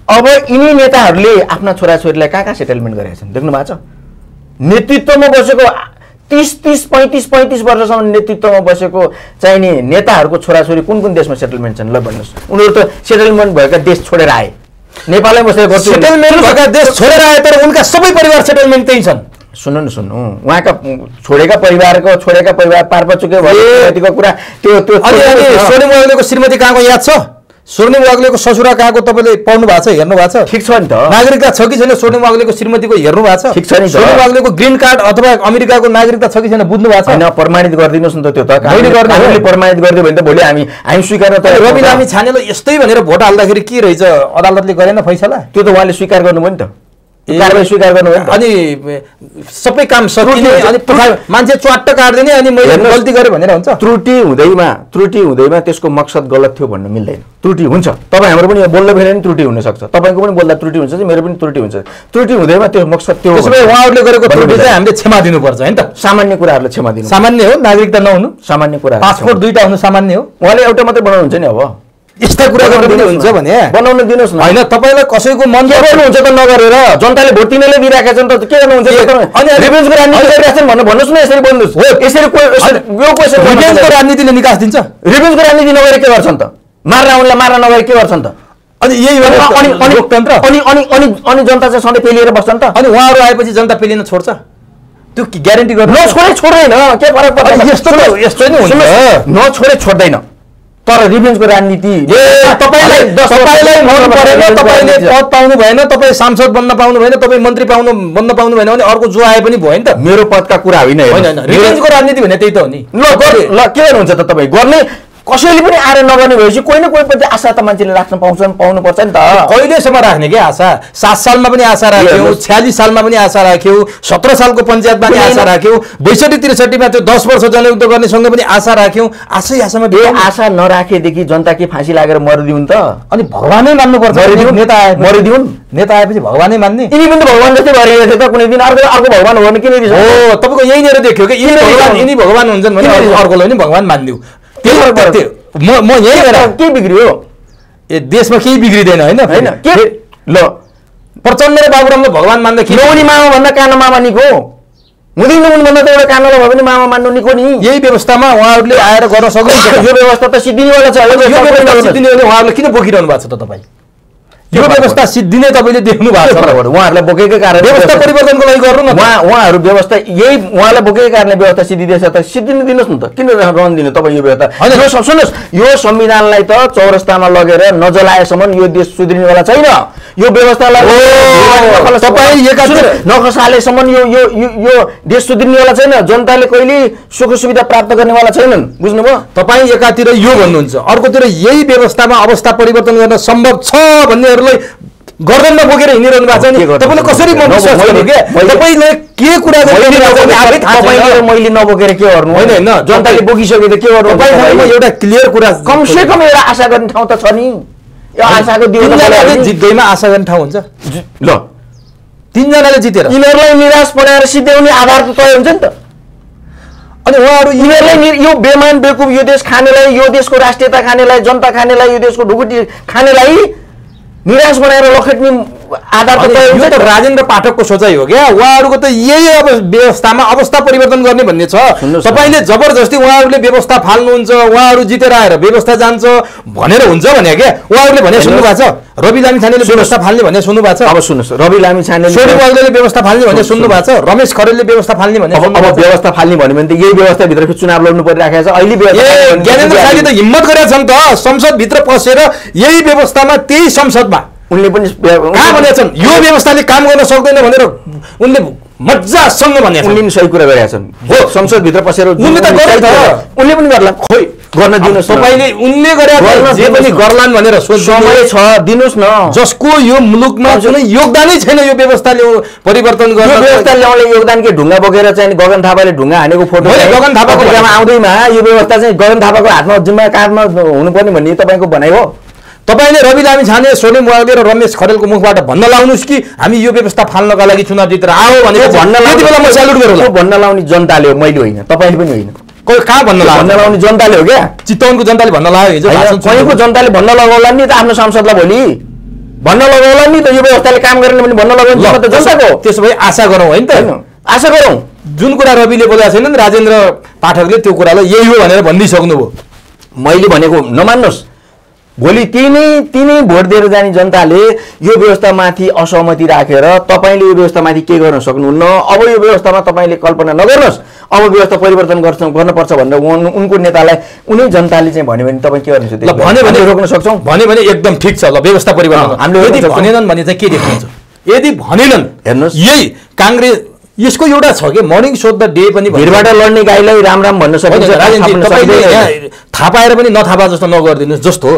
अब यिनी नेताहरूले आफ्ना छोराछोरीलाई कहाँ कहाँ सेटलमेन्ट गरेका छन्? देख्नु भएको छ? नेतृत्वमा बसेको तिस तिस पैँतिस पैँतिस वर्षसम्म नेतृत्वमा बसेको चाहिने नेताहरूको छोराछोरी कुन कुन देशमा सेटलमेन्ट छन्? ल भन्नुहोस्। उनीहरू त सेटलमेन्ट भएका देश छोडेर आए। नेपालमै बसेर गर्छु देश छोडेर आए तर उनका सबै परिवार सेटलमेन्ट त्यही छन्। सुन्नु न सुन्नु। उहाँका छोडेका परिवारको छोडेका परिवार पारपचुके भएको कुरा त्यो त्यो स्वर्णिम वाग्लेको श्रीमती कहाँको याद छ? स्वर्णिम वाग्लेको ससुरा कहाँको तपाईँले पढ्नु भएको छ हेर्नु भएको छ? ठिक छ नि त। नागरिकता छ कि छैन स्वर्णिम वाग्लेको श्रीमतीको हेर्नु भएको छ? ठिक छ नि। स्वर्णिम वाग्लेको ग्रिन कार्ड अथवा अमेरिकाको नागरिकता छ कि छैन बुझ्नु भएको छ? प्रमाणित गरिदिनुहोस् न त त्यो त। प्रमाणित गरिदियो भने त भोलि हामी हामी स्वीकार्न त रवि लामी छानेलाई यस्तै भनेर भोट हाल्दाखेरि के रहेछ? अदालतले गरेन फैसला? त्यो त उहाँले स्वीकार गर्नुभयो नि त। कारवाही स्वीकार गर्नु हो नि त। अनि सबै काम सकिने अनि मान्छे च्वाट्ट काटिदिने अनि मैले गल्ती गरेँ भनेर हुन्छ। त्रुटि हुँदैमा त्रुटि हुँदैमा त्यसको मकसद गलत थियो भन्नु मिल्दैन। त्रुटि हुन्छ। तपाईँ हाम्रो पनि बोल्दा फेरि पनि त्रुटि हुनसक्छ। तपाईँको पनि बोल्दा त्रुटि हुन्छ मेरो पनि त्रुटि हुन्छ। त्रुटि हुँदैमा त्यो मकसद त्यो उहाँहरूले गरेको त्रुटि चाहिँ। हामीले क्षमा दिनुपर्छ होइन त? सामान्य कुराहरूलाई क्षमा दिनु। सामान्य हो नागरिकता नहुनु। सामान्य कुरा पासपोर्ट दुईटा हुनु सामान्य हो। उहाँले एउटा मात्रै बनाउनुहुन्छ नि अब। यस्ता कुरा गर्नु पनि हुन्छ भने। बनाउन दिनुहोस् न। होइन तपाईँलाई कसैको मन गर्नुहुन्छ त नगरेर? जनताले भोट दिनेले दिइरहेका छन् त के गर्नुहुन्छ अनि- रिभेन्जको राजनीति भनेर भन्नुहोस् न यसरी बोल्नुहोस्। हो। यसरी यो क्वेसन रिभेन्जको राजनीतिले निकास दिन्छ? रिभेन्जको राजनीति नगरे के गर्छन् त? मार्न आउनलाई मार्न नगरे के गर्छन् त? अनि यही हो अनि अनि लोकतन्त्र। अनि अनि अनि अनि जनता चाहिँ सधैँ पेलिएर बस्छन् त? अनि उहाँहरू आएपछि जनता पेलिन छोड्छ? त्यो ग्यारेन्टी गर्नु नछोडे छोड्दैन। के फरक पर्दैन? यस्तो यस्तो नै हुन्छ। नछोडे छोड्दैन। तर रिभेन्जको राजनीति तपाईँलाई तपाईँलाई मन परेन तपाईँले। पद पाउनु भएन तपाईँ सांसद बन्न पाउनु भएन तपाईँ मन्त्री पाउनु बन्न पाउनु भएन भने अर्को जो आए पनि भयो नि त मेरो पदका कुरा होइन। रिभेन्जको राजनीति भने त्यही त हो नि ल के गर्नुहुन्छ त तपाईँ गर्ने कसैले पनि आएर नगर्ने भएपछि कोही न कोही पछि आशा त मान्छेले राख्न पाउँछन् पाउनुपर्छ नि त। कहिलेसम्म राख्ने क्या आशा? सात सालमा पनि आशा राख्यौ। छ्यालिस सालमा पनि आशा राख्यौ सत्र सालको पञ्चायतमा पनि आशा राख्यौ बैसठी त्रिसठीमा त्यो दस वर्ष जनयुद्ध गर्नेसँग पनि आशा राख्यौ आशै आशामा बिताउनु। आशा नराखेदेखि जनता के फाँसी लागेर मरिदिउन् त? अनि भगवानै मान्नुपर्छ नेता मरिदिउन्? नेता आएपछि भगवानै मान्ने। यिनी पनि भगवान् जस्तै भइरहेको थियो त कुनै दिन अर्को अर्को भगवान् हो भने किन हो तपाईँको यहीँनिर देखियो कि यिनी भगवान्? यिनी भगवान् हुन्छन् भने? अर्कोलाई पनि भगवान् मानिदिउ। म म यहीँनिर के बिग्रियो ए देशमा केही बिग्रिँदैन होइन होइन के ल। प्रचण्ड र बाबुरामले भगवान् मान्दा के नहुने मामा भन्दा कानो मामा निको। हुँदैन नहुनु भन्दा त एउटा कानोलाई भयो भने मामा मान्नु निको नि। यही व्यवस्थामा उहाँहरूले आएर गर्न सक्नुहुन्छ। यो व्यवस्था त सिद्धिनेवाला छ। यो व्यवस्था सिद्धिने भने उहाँहरूले किन बोकिरहनु भएको छ त तपाईँ? यो व्यवस्था सिद्धिने तपाईँले देख्नु भएको छ। उहाँहरूलाई बोकेकै कारण व्यवस्था परिवर्तनको लागि गर्नु न। उहाँ उहाँहरू व्यवस्था यही उहाँलाई बोकेकै कारणले व्यवस्था सिद्धिँदैछ त। सिद्धिनु दिनुहोस् न त। किन रहन दिनु तपाईँ यो व्यवस्था? होइन। सुन्नुहोस्। यो संविधानलाई त चौरस्तामा लगेर नजलाएसम्म यो देश सुध्रिनेवाला छैन। यो व्यवस्थालाई तपाईँ नखसालेसम्म यो यो यो- देश सुध्रिनेवाला छैन जनताले कहिले सुख सुविधा प्राप्त गर्नेवाला छैनन् बुझ्नुभयो? तपाईँ एकातिर यो भन्नुहुन्छ अर्कोतिर यही व्यवस्थामा अवस्था परिवर्तन गर्न सम्भव छ भन्नेहरूलाई गर्दनमा बोकेर हिँडिरहनु भएको छ नि? तपाईँले कसरी तपाईँले के कुरा मैले नबोकेर- के गर्नु? होइन, होइन, जनताले त के गर्नु? एउटा क्लियर कुरा कमसे कम एउटा आशा गर्ने ठाउँ त छ नि। जित्दैमा आशा गर्ने ठाउँ हुन्छ। ल। तिनजनाले जितेर। यिनीहरूलाई निराश बनाएर सिद्ध्याउने आधार त तय हुन्छ नि त। अनि उहाँहरू यिनीहरूलाई यो बेमान बेकुब यो देश खानेलाई यो देशको राष्ट्रियता खानेलाई जनता खानेलाई यो देशको ढुकुटी खानेलाई निराश बनाएर लखेट्ने आधार त राजेन्द्र पाठकको सोचाइ हो क्या। उहाँहरूको त यही अब व्यवस्थामा अवस्था परिवर्तन गर्ने भन्ने छ। तपाईँले जबरजस्ती उहाँहरूले व्यवस्था फाल्नुहुन्छ उहाँहरू जितेर आएर व्यवस्था जान्छ भनेर हुन्छ भने क्या। उहाँहरूले भने सुन्नु भएको छ। रवि लामी छानेले व्यवस्था फाल्ने भने सुन्नु भएको छ। अब सुन्नुहोस्। रवि लामी छाने सोनी व्यवस्था फाल्ने भने सुन्नु भएको छ। रमेश खरेलले व्यवस्था फाल्ने भने अब। व्यवस्था फाल्ने भन्यो भने त यही व्यवस्थाभित्र चुनाव लड्नु परिराखेको छ। अहिले ज्ञानेन्द्र शाहले त हिम्मत गरेका छन् त। संसदभित्र पसेर यही व्यवस्थामा त्यही संसदमा उनले पनि कहाँ भनेका छन् यो व्यवस्थाले काम गर्न सक्दैन भनेर उनले मजासँग भनेका उनले पनि सही कुरा गरेका छन्। हो। संसदभित्र पसेर उनले त। उनले पनि गर्ला। खोइ गर्न दिनुहोस्। तपाईँले उनले गरे जे पनि। गर्लान् भनेर समय छ दिनुहोस् न। जसको यो मुलुकमा कुनै योगदानै छैन यो व्यवस्थाले परिवर्तन गर्न। व्यवस्था ल्याउनले योगदान के? ढुङ्गा बोकेर चाहिँ गगन थापाले ढुङ्गा हानेको फोटो गगन थापाको आउँदैमा यो व्यवस्था चाहिँ गगन थापाको हातमा जिम्मा काँधमा हुनुपर्ने भन्ने तपाईँको भनाइ हो। तपाईँले रवि लामी छाने सोनिम वाग्ले र रमेश खरेलको मुखबाट भन्न लाउनुहोस् कि? हामी यो व्यवस्था फाल्नका लागि चुनाव जितेर आयो भने त्यो भन्न त्यति बेला म स्यालुट गरौँ भन्न लाउने जनताले हो मैले होइन तपाईँले पनि होइन। कोही कहाँ भन्न भन्न लाउने जनताले हो क्या। चितवनको जनताले भन्न लाग्यो हिजो कहीँको। जनताले भन्न लगाउला नि त आफ्नो सांसदलाई भोलि? भन्न लगाउला नि त यो व्यवस्थाले काम गरेन भने भन्न लगाउने त जनताको हो। त्यसो भए आशा गरौँ होइन त? आशा गरौँ। जुन कुरा रविले बोलेका छैनन् राजेन्द्र पाठकले त्यो कुरालाई यही हो भनेर भनिदिइसक्नुभयो मैले भनेको नमान्नुहोस्। भोलि तिनै तिनै भोट दिएर जाने जनताले यो व्यवस्थामाथि असहमति राखेर तपाईँले यो व्यवस्थामाथि के गर्न सक्नुहुन्न? अब यो व्यवस्थामा तपाईँले कल्पना नगर्नुहोस्। अब व्यवस्था परिवर्तन गर्छ गर्नुपर्छ भनेर उन- उनको नेतालाई उनै जनताले चाहिँ भन्यो भने तपाईँ के गर्नुहुन्छ ल भने भने रोक्न सक्छौँ? भने भने एकदम ठिक छ। ल व्यवस्था परिवर्तन हामीले यदि। भनेनन् भने चाहिँ के देख्नुहुन्छ यदि भनेनन् हेर्नुहोस्। यही काङ्ग्रेस यसको एउटा छ कि? मर्निङ सो द डे पनि। भिडबाट लड्ने गाईलाई राम राम भन्न सकिन्छ थाहा पाएर पनि नथाहा पाए जस्तो नगरिदिनुहोस्। जस्तो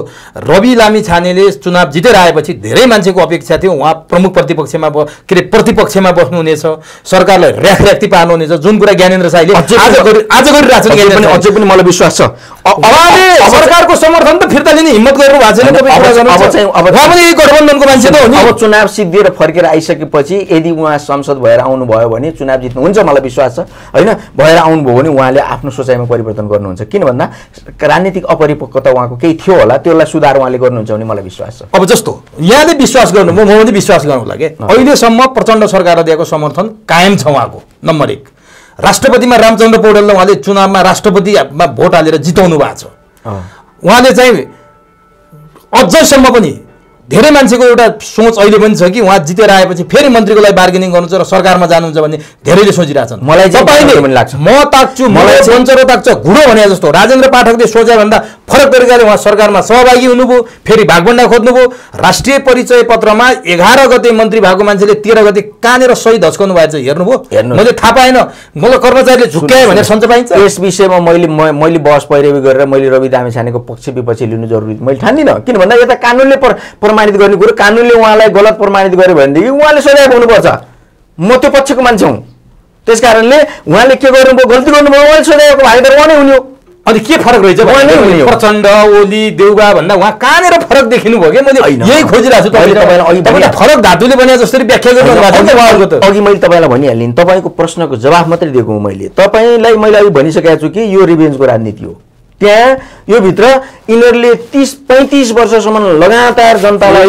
रवि लामी छानेले चुनाव जितेर आएपछि धेरै मान्छेको अपेक्षा थियो। उहाँ प्रमुख प्रतिपक्षमा ब के अरे प्रतिपक्षमा बस्नुहुनेछ। सरकारलाई र्याखर्याख्ती पार्नुहुनेछ। जुन कुरा ज्ञानेन्द्र साईले आज गरिरहेको छ अझै पनि मलाई विश्वास छ। सरकारको समर्थन त फिर्ता लिने हिम्मत गर्नु भएको छैन तपाईँ गठबन्धनको मान्छे त हो नि। अब चुनाव सिद्धिएर फर्केर आइसकेपछि यदि उहाँ संसद भएर आउनुभयो भने चुनाव जित्नुहुन्छ मलाई विश्वास छ। होइन भएर आउनुभयो भने उहाँले आफ्नो सोचाइमा परिवर्तन गर्नुहुन्छ। किन भन्दा राजनीतिक अपरिपक्वता उहाँको केही थियो होला त्यसलाई सुधार उहाँले गर्नुहुन्छ भने मलाई विश्वास छ। अब जस्तो यहाँले विश्वास गर्नु म पनि विश्वास गर्नु होला कि अहिलेसम्म प्रचण्ड सरकारले दिएको समर्थन कायम छ उहाँको नम्बर एक। राष्ट्रपतिमा रामचन्द्र पौडेलले उहाँले चुनावमा राष्ट्रपतिमा भोट हालेर जिताउनु भएको छ। उहाँले चाहिँ अझैसम्म पनि धेरै मान्छेको एउटा सोच अहिले पनि छ कि उहाँ जितेर आएपछि फेरि मन्त्रीको लागि बार्गेनिङ गर्नुहुन्छ र सरकारमा जानुहुन्छ भन्ने धेरैले सोचिरहेछन्। मलाई तपाईँले लाग्छ। म ताक्छु मलाई सञ्चरो ताक्छ घुडो भने जस्तो। राजेन्द्र पाठकले सोचे भन्दा फरक तरिकाले उहाँ सरकारमा सहभागी हुनुभयो फेरि भागभन्डा खोज्नुभयो। राष्ट्रिय परिचय पत्रमा एघार गते मन्त्री भएको मान्छेले तेह्र गते कहाँनिर सही धस्काउनु भएको छ हेर्नुभयो? हेर्नुहोस्। मैले थाहा पाएन। मलाई कर्मचारीले झुक्क्यायो भने सञ्च पाइन्छ। यस विषयमा मैले मैले बहस पैरवी गरेर मैले रवि दामी छानेको पक्ष विपक्ष लिनु जरुरी। मैले ठान्दिनँ। किन भन्दा यता कानुनले प्र प्रमाणित गर्ने कुरो कानुनले उहाँलाई गलत प्रमाणित गर्यो भनेदेखि उहाँले सजाय पाउनुपर्छ म त्यो पक्षको मान्छे हुँ। त्यस कारणले उहाँले के गर्नुभयो गल्ती गर्नुभयो उहाँले सजायको भागीदार उहाँ नै हुने हो। अनि के फरक रहेछ। प्रचण्ड ओली देउबा भन्दा उहाँ कहाँनिर फरक देखिनु भयो कि मैले। यही खोजिरहेको छु तपाईँलाई। फरक धातुले भने जसरी व्याख्या गर्नु भएको छ नि उहाँहरूको त। अघि मैले तपाईँलाई भनिहालेँ तपाईँको प्रश्नको जवाफ मात्रै दिएको हुँ मैले। तपाईँलाई मैले अघि भनिसकेको छु कि यो रिभेन्जको राजनीति हो? त्यहाँ यो भित्र यिनीहरूले तिस पैँतिस वर्षसम्म लगातार जनतालाई।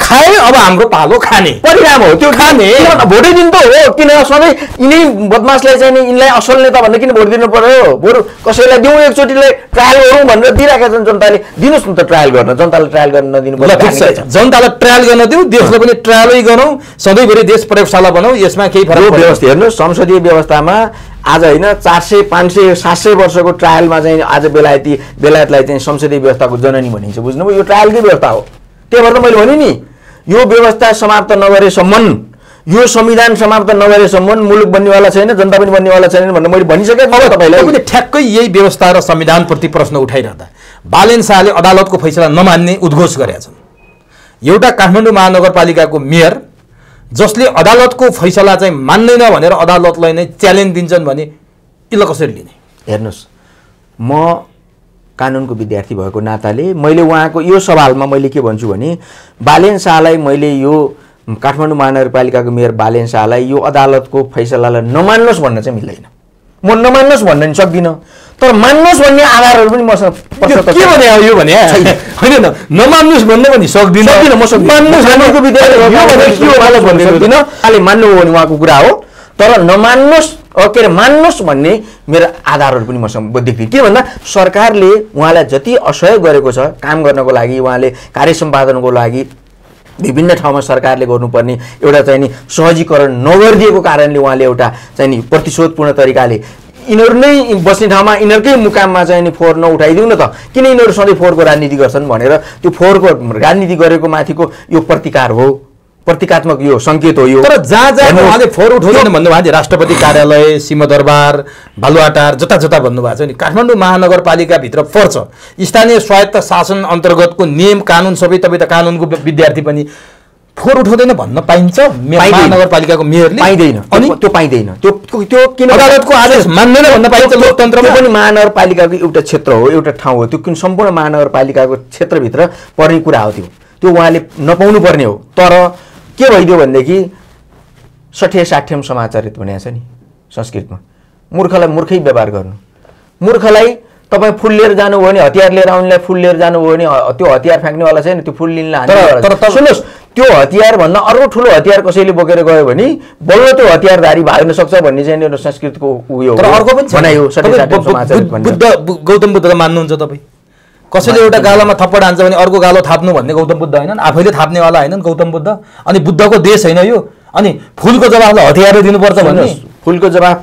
खाए अब हाम्रो पालो खाने। परिणाम हो। त्यो खाने। भोटै दिन त हो? किन सधैँ यिनै बदमासलाई चाहिँ नि यिनलाई असल नेता भन्दा किन भोट दिनु पर्यो? बरु कसैलाई दिउँ एकचोटिलाई ट्रायल गरौँ भनेर दिइरहेका छन् जनताले। दिनुहोस् न त ट्रायल गर्न। जनताले ट्रायल गर्न नदिनु जनतालाई ट्रायल गर्न दिउँ देशलाई पनि ट्रायलै गरौँ। सधैँभरि देश प्रयोगशाला बनाऊ यसमा केही फरक। व्यवस्था हेर्नुहोस्। संसदीय व्यवस्थामा आज होइन चार सय पाँच सय सात सय वर्षको ट्रायलमा चाहिँ आज बेलायती बेलायतलाई चाहिँ संसदीय व्यवस्थाको जननी भनिन्छ। बुझ्नुभयो? यो ट्रायलकै व्यवस्था हो। त्यही भएर त मैले भने नि यो व्यवस्था समाप्त नगरेसम्म यो संविधान समाप्त नगरेसम्म मुलुक बन्नेवाला छैन जनता पनि बन्नेवाला छैन भनेर मैले भनिसकेको छु तपाईँले ठ्याक्कै यही व्यवस्था र संविधानप्रति प्रश्न उठाइरहँदा बालेन शाहले अदालतको फैसला नमान्ने उद्घोष गरेका छन्। एउटा काठमाडौँ महानगरपालिकाको मेयर जसले अदालतको फैसला चाहिँ मान्दैन भनेर अदालतलाई नै च्यालेन्ज दिन्छन् भने यसलाई कसरी लिने? हेर्नुहोस् म कानुनको विद्यार्थी भएको नाताले मैले उहाँको यो सवालमा मैले के भन्छु भने बालेन शाहलाई मैले यो काठमाडौँ महानगरपालिकाको मेयर बालेन शाहलाई यो अदालतको फैसलालाई नमान्नुहोस् भन्न चाहिँ मिल्दैन। म नमान्नुहोस् भन्न नि सक्दिनँ। तर मान्नुहोस् भन्ने आधारहरू पनि मसँग के। भने यो भने। होइन न नमान्नुहोस् भन्ने पनि सक्दिनँ। म मान्नुहोस् विद्यार्थी उहाँले मान्नु हो भने उहाँको कुरा हो। तर नमान्नुहोस् के अरे मान्नुहोस् भन्ने मेरो आधारहरू पनि मसँग देख्थेँ के भन्दा सरकारले उहाँलाई जति असहयोग गरेको छ काम गर्नको लागि उहाँले कार्य सम्पादनको लागि विभिन्न ठाउँमा सरकारले गर्नुपर्ने एउटा चाहिँ नि सहजीकरण नगरिदिएको कारणले उहाँले एउटा चाहिँ नि प्रतिशोधपूर्ण तरिकाले यिनीहरू नै बस्ने ठाउँमा यिनीहरूकै मुकाममा चाहिँ नि फोहोर नउठाइदिउँ न त। किन यिनीहरू सधैँ फोहोरको राजनीति गर्छन् भनेर त्यो फोहोरको राजनीति गरेको माथिको यो प्रतिकार हो? प्रतीकात्मक यो सङ्केत हो यो। तर जहाँ जहाँ उहाँले फोहोर उठाउँदैन भन्नु भएको थियो राष्ट्रपति कार्यालय सिंहदरबार बालुवाटार जता जता भन्नुभएको छ नि। काठमाडौँ महानगरपालिकाभित्र पर्छ। स्थानीय स्वायत्त शासन अन्तर्गतको नियम कानुन सबै तपाईँ त कानुनको विद्यार्थी पनि फोहोर उठाउँदैन भन्न पाइन्छ। महानगरपालिकाको मेयरले। पाइँदैन। अनि त्यो- पाइँदैन। त्यो त्यो किन अदालतको आदेश मान्दैन भन्न पाइन्छ लोकतन्त्रमा। पनि महानगरपालिकाको एउटा क्षेत्र हो एउटा ठाउँ हो। त्यो किन सम्पूर्ण महानगरपालिकाको क्षेत्रभित्र पर्ने कुरा हो त्यो। त्यो उहाँले नपाउनु पर्ने हो। तर के भइदियो भनेदेखि साठी साठ्यम समाचारित भनेको छ नि संस्कृतमा। मूर्खलाई मूर्खै व्यवहार गर्नु। मूर्खलाई तपाईँ फुल लिएर जानुभयो भने हतियार लिएर आउनेलाई फुल लिएर जानुभयो भने त्यो हतियार फ्याँक्नेवाला छैन त्यो फुल लिनलाई। सुन्नुहोस् त्यो हतियारभन्दा अर्को ठुलो हतियार कसैले बोकेर गयो भने बल्ल त्यो हतियारधारी भाग्न सक्छ भन्ने चाहिँ एउटा संस्कृतको उयो। तर अर्को पनि। बुद्ध गौतम बुद्धलाई मान्नुहुन्छ तपाईँ? कसैले एउटा गालामा थप्पड हान्छ भने अर्को गालो थाप्नु भन्ने गौतम बुद्ध होइनन् आफैले थाप्नेवाला होइनन् गौतम बुद्ध? अनि बुद्धको देश होइन यो? अनि फुलको जवाफलाई हतियारै दिनुपर्छ भन्ने? फुलको जवाफ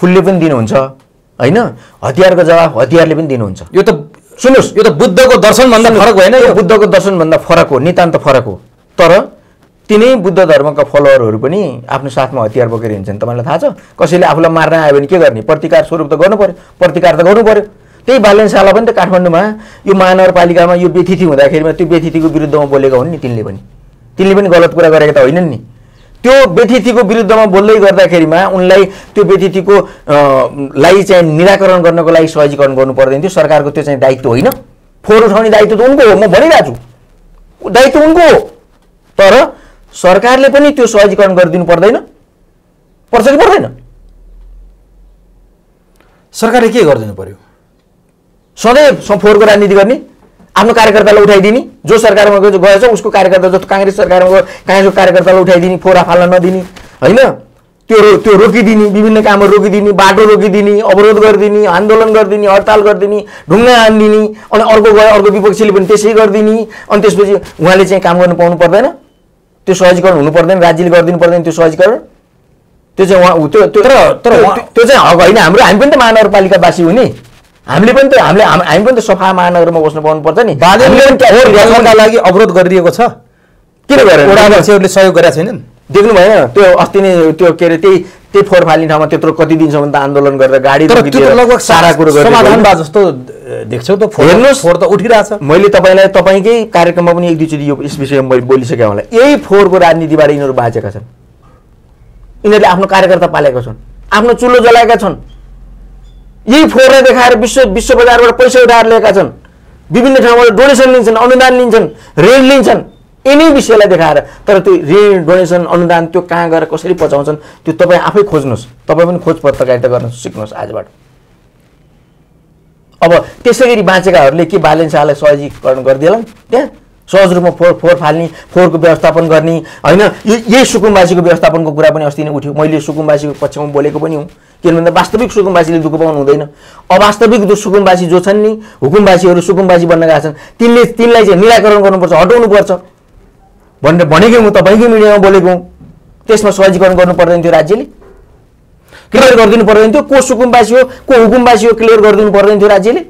फुलले पनि दिनुहुन्छ होइन? हतियारको जवाफ हतियारले पनि दिनुहुन्छ। यो त सुन्नुहोस्। यो त बुद्धको दर्शनभन्दा फरक यो यो। बुद्धको दर्शनभन्दा फरक हो नितान्त फरक हो। तर तिनै बुद्ध धर्मका फलोवरहरू पनि आफ्नो साथमा हतियार बोकेर हिँड्छन्। तपाईँलाई थाहा छ? कसैले आफूलाई मार्न आयो भने के गर्ने? प्रतिकार स्वरूप त गर्नु पऱ्यो प्रतिकार त गर्नु पऱ्यो त्यही बालनशाला पनि त काठमाडौँमा यो महानगरपालिकामा यो व्यतिथि हुँदाखेरिमा त्यो व्यतिथिको विरुद्धमा बोलेका हुन् नि तिनले पनि। तिनले पनि गलत कुरा गरेका त होइनन् नि। त्यो व्यतिथिको विरुद्धमा बोल्दै गर्दाखेरिमा उनलाई त्यो व्यतिथिको लाई चाहिँ निराकरण गर्नको लागि सहजीकरण गर्नु पर्दैन थियो। सरकारको त्यो चाहिँ दायित्व होइन। फोहोर उठाउने दायित्व त उनको हो। म भनिरहेको छु दायित्व उनको हो। तर सरकारले पनि त्यो सहजीकरण गरिदिनु पर्दैन? पर्छ कि पर्दैन? सरकारले के गरिदिनु पर्यो? सधैँ फोहोरको राजनीति गर्ने आफ्नो कार्यकर्तालाई उठाइदिने जो सरकारमा गए- गएछ उसको कार्यकर्ता जस्तो काङ्ग्रेस सरकारमा गयो काङ्ग्रेसको कार्यकर्तालाई उठाइदिने फोरा फाल्न नदिने होइन? त्यो रो- त्यो रोकिदिने विभिन्न कामहरू रोकिदिने बाटो रोकिदिने अवरोध गरिदिने आन्दोलन गरिदिने हडताल गरिदिने ढुङ्गा हानिदिने अनि अर्को गयो अर्को विपक्षीले पनि त्यसै गरिदिने अनि त्यसपछि उहाँले चाहिँ काम गर्नु पाउनु पर्दैन? त्यो सहजीकरण हुनु पर्दैन राज्यले गरिदिनु पर्दैन त्यो सहजीकरण त्यो चाहिँ उहाँ त्यो त्यो तर- तर त्यो- चाहिँ हक होइन। हाम्रो हामी पनि त महानगरपालिकावासी हुने हामीले पनि त हामीले हाम- पनि त सफा महानगरमा बस्नु पाउनुपर्छ नि। गर्नका। लागि अवरोध गरिदिएको छ। किन गरेर सहयोग गरेका छैनन्। देख्नु भएन। त्यो अस्ति नै त्यो के अरे त्यही त्यही फोहोर फाल्ने ठाउँमा त्यत्रो कति दिनसम्म त आन्दोलन गरेर गाडी लगभग सारा कुरो जस्तो देख्छौ त हेर्नुहोस्। फोहोर त उठिरहेछ। मैले तपाईँलाई तपाईँकै कार्यक्रममा पनि एक दुईचोटि यो यस विषयमा मैले बोलिसकेँ होला। यही फोहोरको राजनीतिबाट यिनीहरू बाँचेका छन्। यिनीहरूले आफ्नो कार्यकर्ता पालेका छन्। आफ्नो चुलो जलाएका छन्। यही फोहोरलाई देखाएर विश्व विश्व बजारबाट पैसा उठाएर ल्याएका छन्। विभिन्न ठाउँबाट डोनेसन लिन्छन् अनुदान लिन्छन् ऋण लिन्छन्। यिनै विषयलाई देखाएर तर त्यो ऋण डोनेसन अनुदान त्यो कहाँ गएर कसरी पचाउँछन् त्यो तपाईँ आफै खोज्नुहोस्। तपाईँ पनि खोज पत्रकारिता गर्न सिक्नुहोस् आजबाट। अब त्यसै गरी बाँचेकाहरूले के बालेन्सालाई सहजीकरण गरिदिएलान् त्यहाँ सहज रूपमा फोहोर फोहोर फाल्ने फोहोरको व्यवस्थापन गर्ने होइन यो यही सुकुम्बासीको व्यवस्थापनको कुरा पनि अस्ति नै उठ्यो। मैले सुकुम्बासीको पक्षमा बोलेको पनि हुँ। किन भन्दा वास्तविक सुकुम्बासीले दुःख पाउनु हुँदैन। अवास्तविक जो सुकुम्बासी जो छन् नि हुकुमबासीहरू सुकुम्बासी बन्न गएका छन् तिनले तिनलाई चाहिँ निराकरण गर्नुपर्छ हटाउनुपर्छ। भनेर भनेकै हुँ तपाईँकै मिडियामा बोलेको हुँ। त्यसमा सहजीकरण गर्नु पर्दैन थियो राज्यले। क्लियर गरिदिनु पर्दैन थियो। को सुकुम्बासी हो को हुकुमबासी हो क्लियर गरिदिनु पर्दैन थियो राज्यले।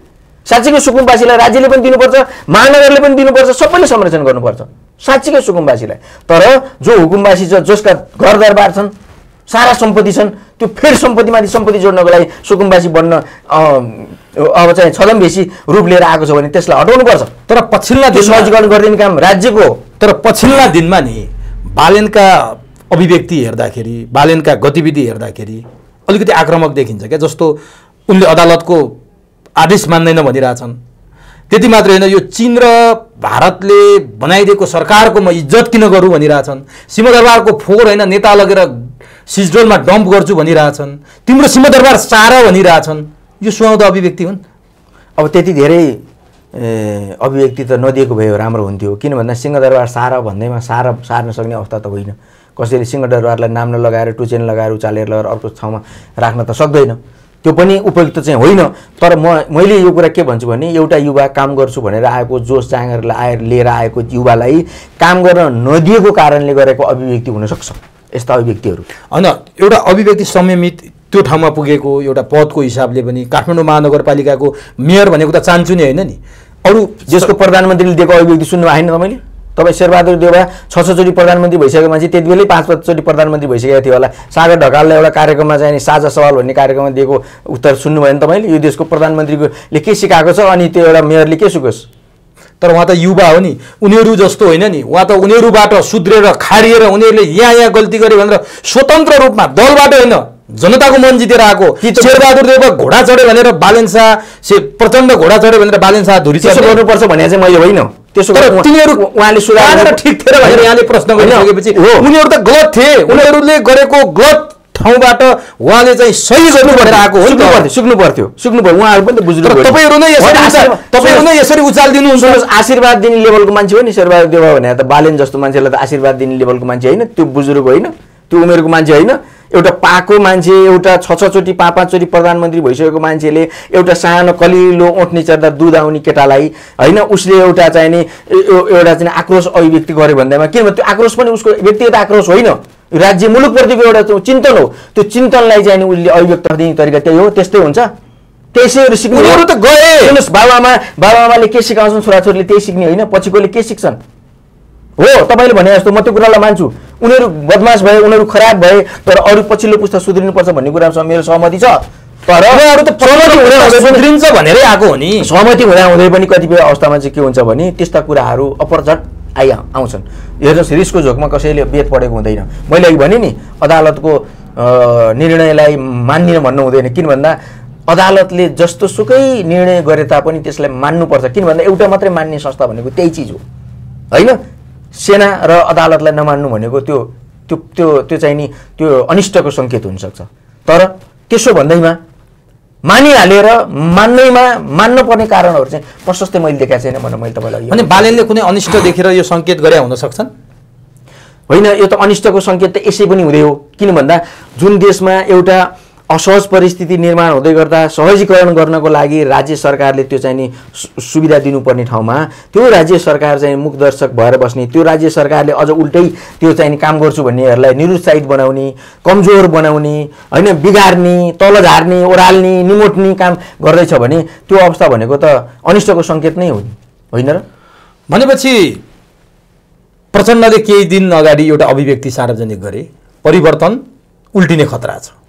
साँच्चीकै सुकुम्बासीलाई राज्यले पनि दिनुपर्छ महानगरले पनि दिनुपर्छ सबैले संरक्षण गर्नुपर्छ। साँच्चीकै सुकुम्बासीलाई। तर जो हुकुमबासी छ जसका घर दरबार छन् सारा सम्पत्ति छन् त्यो फेरि सम्पत्तिमाथि सम्पत्ति जोड्नको लागि सुकुम्बासी बन्न अब चाहिँ छलमभेसी रूप लिएर आएको छ भने त्यसलाई हटाउनुपर्छ। तर पछिल्ला त्यो सहजीकरण गरिदिने काम राज्यको हो। तर पछिल्ला दिनमा नि बालेनका अभिव्यक्ति हेर्दाखेरि बालेनका गतिविधि हेर्दाखेरि अलिकति आक्रामक देखिन्छ क्या जस्तो उनले अदालतको आदेश मान्दैन भनिरहेछन्। त्यति मात्र होइन यो चिन र भारतले बनाइदिएको सरकारको म इज्जत किन गरौँ भनिरहेछन्? सिंहदरबारको फोहोर होइन नेता लगेर सिजडोलमा डम्प गर्छु भनिरहेछन्। तिम्रो सिंहदरबार सार भनिरहेछन्। यो सुहाउँदो अभिव्यक्ति हुन्। अब त्यति धेरै अभिव्यक्ति त नदिएको भए राम्रो हुन्थ्यो। किन भन्दा सिंहदरबार सार भन्दैमा सार सार्न सक्ने अवस्था त होइन। कसैले सिंहदरबारलाई नाम नलगाएर टुचेन लगाएर उचालेर लगाएर अर्को ठाउँमा राख्न त सक्दैन। त्यो पनि उपयुक्त चाहिँ होइन। तर म मैले यो कुरा के भन्छु भने एउटा युवा काम गर्छु भनेर आएको जोस जाँगर आएर लिएर आएको युवालाई काम गर्न नदिएको कारणले गरेको अभिव्यक्ति हुनसक्छ। यस्ता अभिव्यक्तिहरू। होइन एउटा अभिव्यक्ति संयमित त्यो ठाउँमा पुगेको एउटा पदको हिसाबले पनि काठमाडौँ महानगरपालिकाको मेयर भनेको त चान्चु नै होइन नि। अरू देशको प्रधानमन्त्रीले दिएको अभिव्यक्ति सुन्नु होइन तपाईँले तपाईँ शेरबहादुर देवा छ छचोटि प्रधानमन्त्री भइसकेको मान्छे त्यति बेलै पाँच पाँचचोटि प्रधानमन्त्री भइसकेको थियो होला। सागर ढकाललाई एउटा कार्यक्रममा चाहिँ नि साझा सवाल भन्ने कार्यक्रममा दिएको उत्तर सुन्नुभयो नि तपाईँले यो देशको प्रधानमन्त्रीले के सिकाएको छ अनि त्यो एउटा मेयरले के सिकोस्? तर उहाँ त युवा हो नि। उनीहरू जस्तो होइन नि। उहाँ त उनीहरूबाट सुध्रेर खारिएर उनीहरूले यहाँ यहाँ गल्ती गरे भनेर स्वतन्त्र रूपमा दलबाट होइन। जनताको मन जितेर आएको। शेरबहादुर देव घोडा चढ्यो भनेर बालेन शाह से प्रचण्ड घोडा चढ्यो भनेर बालेन शाह धुरी त्यसो। गर्नुपर्छ भने चाहिँ मैले होइन। त्यसो तिनीहरू उहाँले सुधार ठिक थिएन भनेर यहाँले प्रश्न गरिसकेपछि उनीहरू त गलत थिए। उनीहरूले गरेको गलत ठाउँबाट उहाँले चाहिँ सही गर्नु भनेर आएको हो नि सिक्नु। पर्थ्यो। सिक्नु पर्थ्यो। उहाँहरू पनि त बुझ्नु। तपाईँहरू नै यसरी उचाल- तपाईँहरू नै यसरी उचालिदिनुहुन्छ सुन्नुहोस्, आशीर्वाद दिने लेभलको मान्छे हो नि शेरबहादुर देवा भने। त बालेन जस्तो मान्छेलाई त आशीर्वाद दिने लेभलको मान्छे होइन। त्यो बुजुर्ग होइन। त्यो उमेरको मान्छे होइन। एउटा पाएको मान्छे एउटा छ छचोटि पाँच पाँचचोटि प्रधानमन्त्री भइसकेको मान्छेले एउटा सानो कलिलो ओठ निचर्दा दुध आउने केटालाई होइन उसले एउटा चाहिँ नि एउटा चाहिँ आक्रोश अभिव्यक्ति गर्यो भन्दैमा किनभने त्यो आक्रोश पनि उसको व्यक्तिगत आक्रोश होइन। राज्य मुलुकप्रतिको एउटा त्यो चिन्तन हो। त्यो चिन्तनलाई चाहिँ उसले अभिव्यक्त दिने तरिका त्यही हो। त्यस्तै हुन्छ। त्यसैहरू सिक्नु उनीहरू त गए। सुन्नुहोस् बाबाआमा बाबाआमाले के सिकाउँछन् छोराछोरीले त्यही सिक्ने होइन। पछिकोले के सिक्छन्? हो तपाईँले भने जस्तो म त्यो कुरालाई मान्छु। उनीहरू बदमास भए उनीहरू खराब भए तर अरू पछिल्लो पुस्ता सुध्रिनुपर्छ भन्ने कुरामा मेरो सहमति छ। तर त सुध्रिन्छ भनेरै आएको हो नि। सहमति हुँदा हुँदै पनि कतिपय अवस्थामा चाहिँ के हुन्छ भने त्यस्ता कुराहरू अपरझट आइ आउँछन्। हेर्नुहोस् रिसको झोकमा कसैले वेद पढेको हुँदैन। मैले अघि भने नि अदालतको निर्णयलाई मान्दिनँ भन्नु हुँदैन। किन भन्दा अदालतले जस्तो सुकै निर्णय गरे तापनि त्यसलाई मान्नुपर्छ। किन भन्दा एउटा मात्रै मान्ने संस्था भनेको त्यही चिज हो। होइन? सेना र अदालतलाई नमान्नु भनेको त्यो त्यो त्यो त्यो चाहिँ नि त्यो अनिष्टको सङ्केत हुनसक्छ। तर त्यसो भन्दैमा मानिहालेर मान्दैमा मान्न पर्ने कारणहरू चाहिँ प्रशस्तै मैले देखाएको छैन भनेर मैले तपाईँलाई भने बालेनले कुनै अनिष्ट देखेर यो सङ्केत गरे हुन सक्छन् होइन यो त अनिष्टको सङ्केत त यसै पनि हुँदै हो। किन भन्दा जुन देशमा एउटा असहज परिस्थिति निर्माण हुँदै गर्दा सहजीकरण गर्नको लागि राज्य सरकारले त्यो चाहिँ नि सुविधा दिनुपर्ने ठाउँमा त्यो राज्य सरकार चाहिँ मुखदर्शक भएर बस्ने त्यो राज्य सरकारले अझ उल्टै त्यो चाहिँ काम गर्छु भन्नेहरूलाई निरुत्साहित बनाउने कमजोर बनाउने होइन बिगार्ने तल झार्ने ओह्राल्ने निमोट्ने काम गर्दैछ भने त्यो अवस्था भनेको त अनिष्टको सङ्केत नै हो होइन र? भनेपछि प्रचण्डले केही दिन अगाडि एउटा अभिव्यक्ति सार्वजनिक गरे परिवर्तन उल्टिने खतरा छ।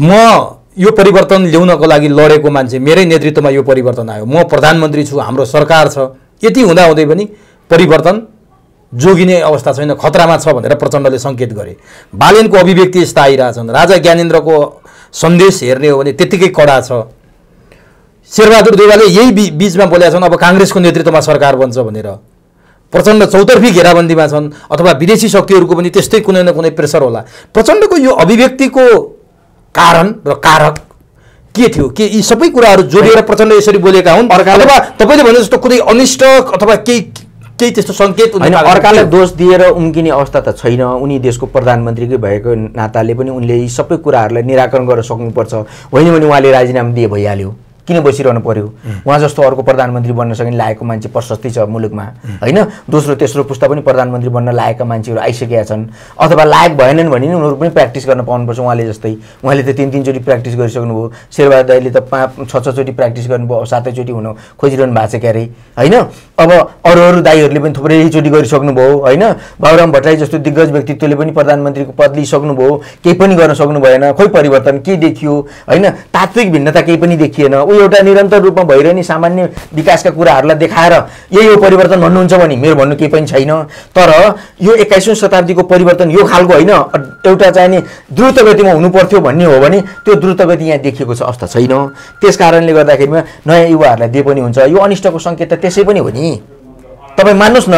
म यो परिवर्तन ल्याउनको लागि लडेको मान्छे मेरै नेतृत्वमा यो परिवर्तन आयो। म प्रधानमन्त्री छु हाम्रो सरकार छ। यति हुँदा हुँदै पनि परिवर्तन जोगिने अवस्था छैन खतरामा छ भनेर प्रचण्डले सङ्केत गरे। बालेनको अभिव्यक्ति यस्ता आइरहेछन् राजा ज्ञानेन्द्रको सन्देश हेर्ने हो भने त्यत्तिकै कडा छ। शेरबहादुर देवालले यही बि बिचमा बोलेका छन् अब काङ्ग्रेसको नेतृत्वमा सरकार बन्छ भनेर। प्रचण्ड चौतर्फी घेराबन्दीमा छन् अथवा विदेशी शक्तिहरूको पनि त्यस्तै कुनै न कुनै प्रेसर होला। प्रचण्डको यो अभिव्यक्तिको कारण र कारक के थियो? के यी सबै कुराहरू जोडिएर प्रचण्ड यसरी बोलेका हुन्? अथवा तपाईँले भने जस्तो कुनै अनिष्ट अथवा केही केही त्यस्तो सङ्केत होइन अर्कालाई? दोष दिएर उम्किने अवस्था त छैन। उनी देशको प्रधानमन्त्रीकै भएको नाताले पनि उनले यी सबै कुराहरूलाई निराकरण गर्न सक्नुपर्छ। होइन भने उहाँले राजीनामा दिए भइहाल्यो। किन बसिरहनु पर्यो? उहाँ जस्तो अर्को प्रधानमन्त्री बन्न सक्ने लागेको मान्छे प्रशस्ति छ मुलुकमा। होइन? दोस्रो तेस्रो पुस्ता पनि प्रधानमन्त्री बन्न लागेका मान्छेहरू आइसकेका छन्। अथवा लायक भएनन् भने नि उनीहरू पनि प्र्याक्टिस गर्न पाउनुपर्छ उहाँले जस्तै। उहाँले त तिन तिनचोटि प्र्याक्टिस गरिसक्नुभयो। शेरबहादुर दाइले त पाँच छ छचोटि प्र्याक्टिस गर्नुभयो सातैचोटि हुन खोजिरहनु भएको छ क्यारे। होइन? अब अरू अरू दाईहरूले पनि थुप्रैचोटि गरिसक्नुभयो होइन? बाबुराम भट्टराई जस्तो दिग्गज व्यक्तित्वले पनि प्रधानमन्त्रीको पद लिइसक्नुभयो। केही पनि गर्न सक्नु भएन खोइ परिवर्तन के देखियो? होइन? तात्विक भिन्नता केही पनि देखिएन। ऊ एउटा निरन्तर रूपमा भइरहने सामान्य विकासका कुराहरूलाई देखाएर यही हो परिवर्तन भन्नुहुन्छ भने मेरो भन्नु केही पनि छैन। तर यो एक्काइसौँ शताब्दीको परिवर्तन यो खालको होइन एउटा चाहिँ नि द्रुत गतिमा हुनु पर्थ्यो भन्ने हो भने त्यो द्रुत गति यहाँ देखिएको छ अवस्था छैन। त्यस कारणले गर्दाखेरिमा नयाँ युवाहरूलाई दिए पनि हुन्छ। यो अनिष्टको सङ्केत त त्यसै पनि हो नि। तपाईँ मान्नुहोस् न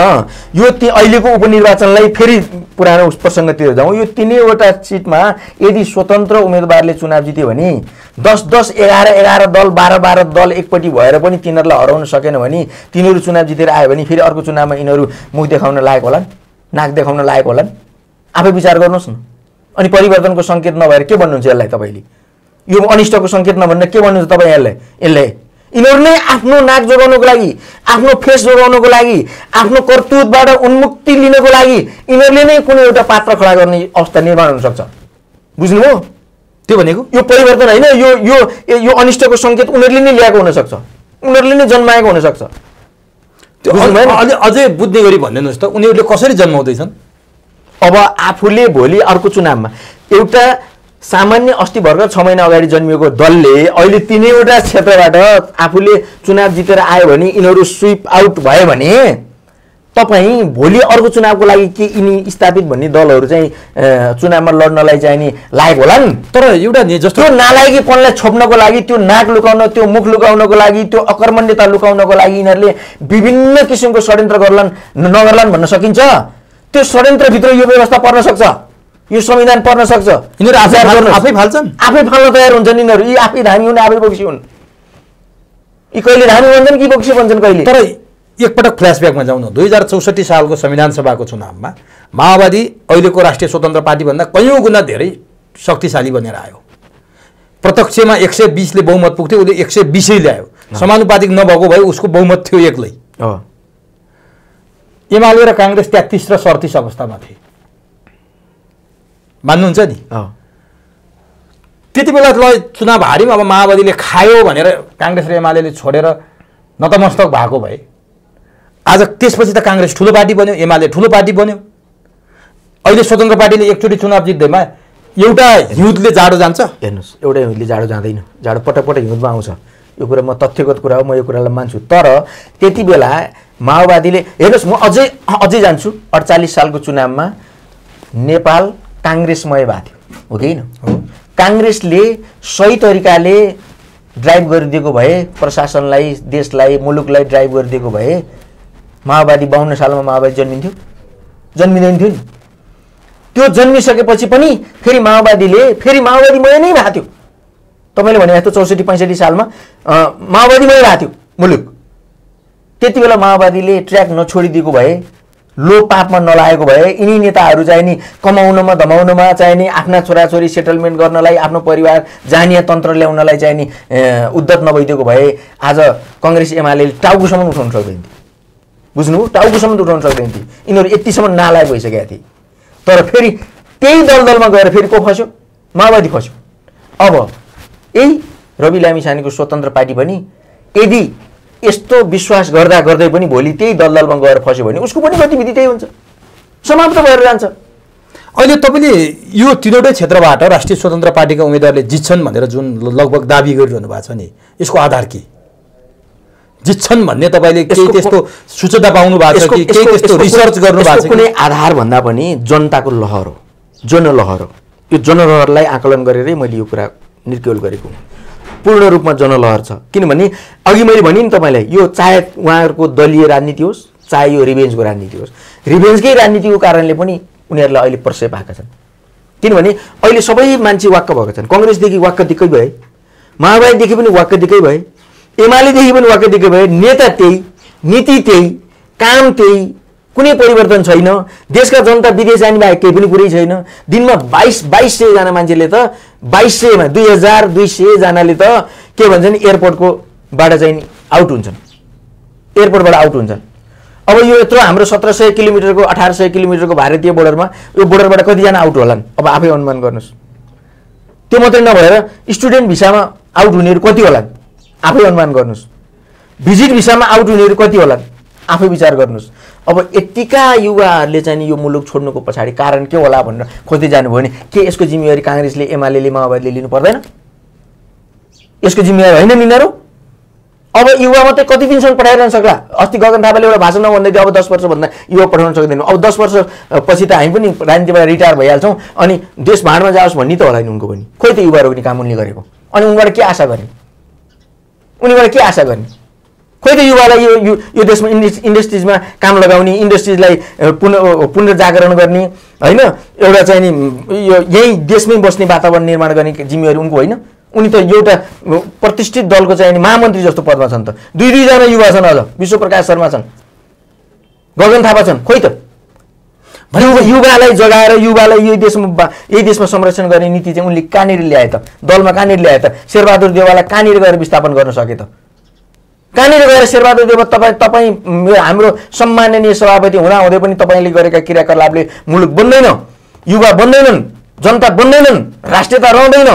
यो ति अहिलेको उपनिर्वाचनलाई फेरि पुरानो प्रसङ्गतिर जाउँ यो तिनैवटा सिटमा यदि स्वतन्त्र उम्मेदवारले चुनाव जित्यो भने दस दस एघार एघार दल बाह्र बाह्र दल एकपट्टि भएर पनि तिनीहरूलाई हराउन सकेन भने तिनीहरू चुनाव जितेर आयो भने फेरि अर्को चुनावमा यिनीहरू मुख देखाउन लायक होलान् नाक देखाउन लायक होलान्? आफै विचार गर्नुहोस् न। अनि परिवर्तनको सङ्केत नभएर के भन्नुहुन्छ यसलाई तपाईँले? यो अनिष्टको सङ्केत नभन्दा के भन्नुहुन्छ तपाईँ यसलाई? यसलाई यिनीहरू नै आफ्नो नाक जोगाउनको लागि आफ्नो फेस जोगाउनको लागि आफ्नो कर्तुतबाट उन्मुक्ति लिनको लागि यिनीहरूले नै कुनै एउटा पात्र खडा गर्ने अवस्था निर्माण हुनसक्छ बुझ्नुभयो? त्यो भनेको? यो परिवर्तन होइन यो यो यो अनिष्टको सङ्केत उनीहरूले नै ल्याएको हुनसक्छ उनीहरूले नै जन्माएको हुनसक्छ त्यो अझै बुझ्ने गरी भनिदिनुहोस् त उनीहरूले कसरी जन्माउँदैछन्? अब आफूले भोलि अर्को चुनावमा एउटा सामान्य अस्ति भर्खर छ महिना अगाडि जन्मिएको दलले अहिले तिनैवटा क्षेत्रबाट आफूले चुनाव जितेर आयो भने यिनीहरू स्विप आउट भयो भने तपाईँ भोलि अर्को चुनावको लागि के यिनी स्थापित भन्ने दलहरू चाहिँ चुनावमा लड्नलाई चाहिँ नि लायक होलान्? तर एउटा नि जस्तो नालायकीपनलाई छोप्नको लागि त्यो नाक लुकाउन त्यो मुख लुकाउनको लागि त्यो अकर्मण्यता लुकाउनको लागि यिनीहरूले विभिन्न किसिमको षड्यन्त्र गर्लान् न- नगर्लान् भन्न सकिन्छ। त्यो षड्यन्त्रभित्र यो व्यवस्था पर्न सक्छ। यो संविधान पर्न सक्छ। यिनीहरू आफै फाल्छन्? आफै फाल्न तयार हुन्छन् यिनीहरू। यी आफै धामी हुन् आफै बोक्सी हुन्। यी कहिले धामी भन्छन् कि बोक्सी भन्छन् कहिले? तर एकपटक फ्ल्यासब्याकमा जाउँ न दुई हजार चौसठी सालको संविधान सभाको चुनावमा माओवादी अहिलेको राष्ट्रिय स्वतन्त्र पार्टीभन्दा कैयौँ गुणा धेरै शक्तिशाली बनेर आयो। प्रत्यक्षमा एक सय बिसले बहुमत पुग्थ्यो उसले एक सय बिसै ल्यायो। समानुपातिक नभएको भए उसको बहुमत थियो एक्लै। एमाले र काङ्ग्रेस तेत्तिस र सडतिस अवस्थामा थिए। मान्नुहुन्छ नि त्यति बेला ल चुनाव हार्यौँ अब माओवादीले खायो भनेर काङ्ग्रेस र एमाले छोडेर नतमस्तक भएको भए आज त्यसपछि त काङ्ग्रेस ठुलो पार्टी बन्यो एमाले ठुलो पार्टी बन्यो अहिले स्वतन्त्र पार्टीले एकचोटि चुनाव जित्दैमा एउटा हिउँदले जाडो जान्छ हेर्नुहोस् एउटै हिउँदले जाडो जाँदैन जाडो पटक पटक हिउँदमा आउँछ यो कुरा म तथ्यगत कुरा हो म यो कुरालाई मान्छु तर त्यति बेला माओवादीले हेर्नुहोस् म अझै अझै जान्छु अडचालिस सालको चुनावमा नेपाल काङ्ग्रेसमय भएको थियो। हो कि होइन? काङ्ग्रेसले सही तरिकाले ड्राइभ गरिदिएको भए प्रशासनलाई देशलाई मुलुकलाई ड्राइभ गरिदिएको भए माओवादी बाहन्न सालमा माओवादी जन्मिन्थ्यो। जन्मिँदैन थियो नि। त्यो जन्मिसकेपछि पनि फेरि माओवादीले फेरि माओवादीमय नै भएको थियो। तपाईँले भने जस्तो चौसठी पैँसठी सालमा माओवादीमय भएको थियो मुलुक। त्यति बेला माओवादीले ट्र्याक नछोडिदिएको भए लो पापमा नलागेको भए यिनी नेताहरू चाहिँ नि कमाउनमा धमाउनमा चाहिँ नि आफ्ना छोराछोरी सेटलमेन्ट गर्नलाई आफ्नो परिवार जानीय तन्त्र ल्याउनलाई चाहिँ नि उद्धत नभइदिएको भए आज कङ्ग्रेस एमाले टाउकोसम्म उठाउन सक्दैन थियो। बुझ्नु? टाउकोसम्म उठाउन सक्दैन थिए यिनीहरू यतिसम्म नालायक भइसकेका थिए। तर फेरि त्यही दलदलमा गएर फेरि को फस्यो माओवादी फस्यो अब यही रवि लामिछानेको स्वतन्त्र पार्टी पनि यदि यस्तो विश्वास गर्दा गर्दै पनि भोलि त्यही दलदलमा गएर फस्यो भने उसको पनि गतिविधि त्यही हुन्छ। समाप्त भएर जान्छ। अहिले तपाईँले यो तिनवटै क्षेत्रबाट राष्ट्रिय स्वतन्त्र पार्टीका उम्मेदवारले जित्छन् भनेर जुन लगभग दाबी गरिरहनु भएको छ नि यसको आधार के? जित्छन् भन्ने तपाईँले केही त्यस्तो सूचना पाउनु भएको छ कि केही त्यस्तो रिसर्च गर्नु भएको छ कुनै आधार भन्दा पनि जनताको लहर हो जनलहर हो। यो जनलहरलाई आकलन गरेरै मैले यो कुरा निर्क्योल गरेको हुँ। पूर्ण रूपमा जनलहर छ। किनभने अघि मैले भने नि तपाईँलाई यो चाहे उहाँहरूको दलीय राजनीति होस् चाहे यो रिभेन्जको राजनीति होस् रिभेन्जकै राजनीतिको कारणले पनि उनीहरूलाई अहिले प्रशय पाएका छन्। किनभने अहिले सबै मान्छे वाक्क भएका छन्। कङ्ग्रेसदेखि वाक्क दिक्कै भए माओवादीदेखि पनि वाक्क दिक्कै भए एमालेदेखि पनि वाक्क दिक्कै भए नेता त्यही नीति त्यही काम त्यही कुनै परिवर्तन छैन। देशका जनता विदेश जाने बाहेक केही पनि कुरै छैन। दिनमा बाइस बाइस सयजना मान्छेले त बाइस सयमा दुई हजार दुई सयजनाले त के एयरपोर्टको बाट चाहिँ आउट हुन्छन्। एयरपोर्टबाट आउट हुन्छन्। अब यो यत्रो हाम्रो सत्र सय किलोमिटरको अठार सय किलोमिटरको भारतीय बोर्डरमा यो बोर्डरबाट कतिजना आउट होलान्? अब आफै अनुमान गर्नुहोस्। त्यो मात्रै नभएर स्टुडेन्ट भिसामा आउट हुनेहरू कति होलान्? आफै अनुमान गर्नुहोस्। भिजिट भिसामा आउट हुनेहरू कति होलान्? आफै विचार गर्नुहोस्। अब यत्तिका युवाहरूले चाहिँ यो मुलुक छोड्नुको पछाडि कारण के होला भनेर खोज्दै जानुभयो भने के यसको जिम्मेवारी काङ्ग्रेसले एमाले माओवादीले लिनु पर्दैन? यसको जिम्मेवारी होइन यिनीहरू अब युवा मात्रै कति दिनसम्म पठाइरहन सक्ला? अस्ति गगन थापाले एउटा भाषण भन्दै थियो अब दस वर्षभन्दा युवा पठाउन सक्दैनौँ। अब दस वर्ष अ, पछि त हामी पनि राजनीतिबाट रिटायर भइहाल्छौँ अनि देश भाँडमा जाओस् भन्ने त होला नि उनको पनि। खोइ त युवा रोक्ने काम उनले गरेको। अनि उनबाट के आशा गर्ने? उनीबाट के आशा गर्ने? खोइ त युवालाई यो यो देशमा इन्डस इन्डस्ट्रिजमा काम लगाउने इन्डस्ट्रिजलाई पुनः पुनर्जागरण गर्ने होइन? एउटा चाहिँ नि यो यहीँ देशमै बस्ने वातावरण निर्माण गर्ने जिम्मेवारी उनको होइन। उनी त एउटा प्रतिष्ठित दलको चाहिँ महामन्त्री जस्तो पदमा छन् त। दुई दुईजना युवा छन् अझ विश्वप्रकाश शर्मा छन्। गगन थापा छन् खोइ त? युवा- युवालाई जगाएर युवालाई यही देशमा यही देशमा संरक्षण गर्ने नीति चाहिँ उनले कहाँनिर ल्याए त? दलमा कहाँनिर ल्याए त? शेरबहादुर देवालाई कहाँनिर गएर विस्थापन गर्न सके त? कहाँनिर गएर शेरबहादुर देव तपाईँ तपाईँ मेरो हाम्रो सम्माननीय सभापति हुँदाहुँदै पनि तपाईँले गरेका क्रियाकलापले मुलुक बन्दैन युवा बन्दैनन् जनता बन्दैनन् राष्ट्रियता रहँदैन।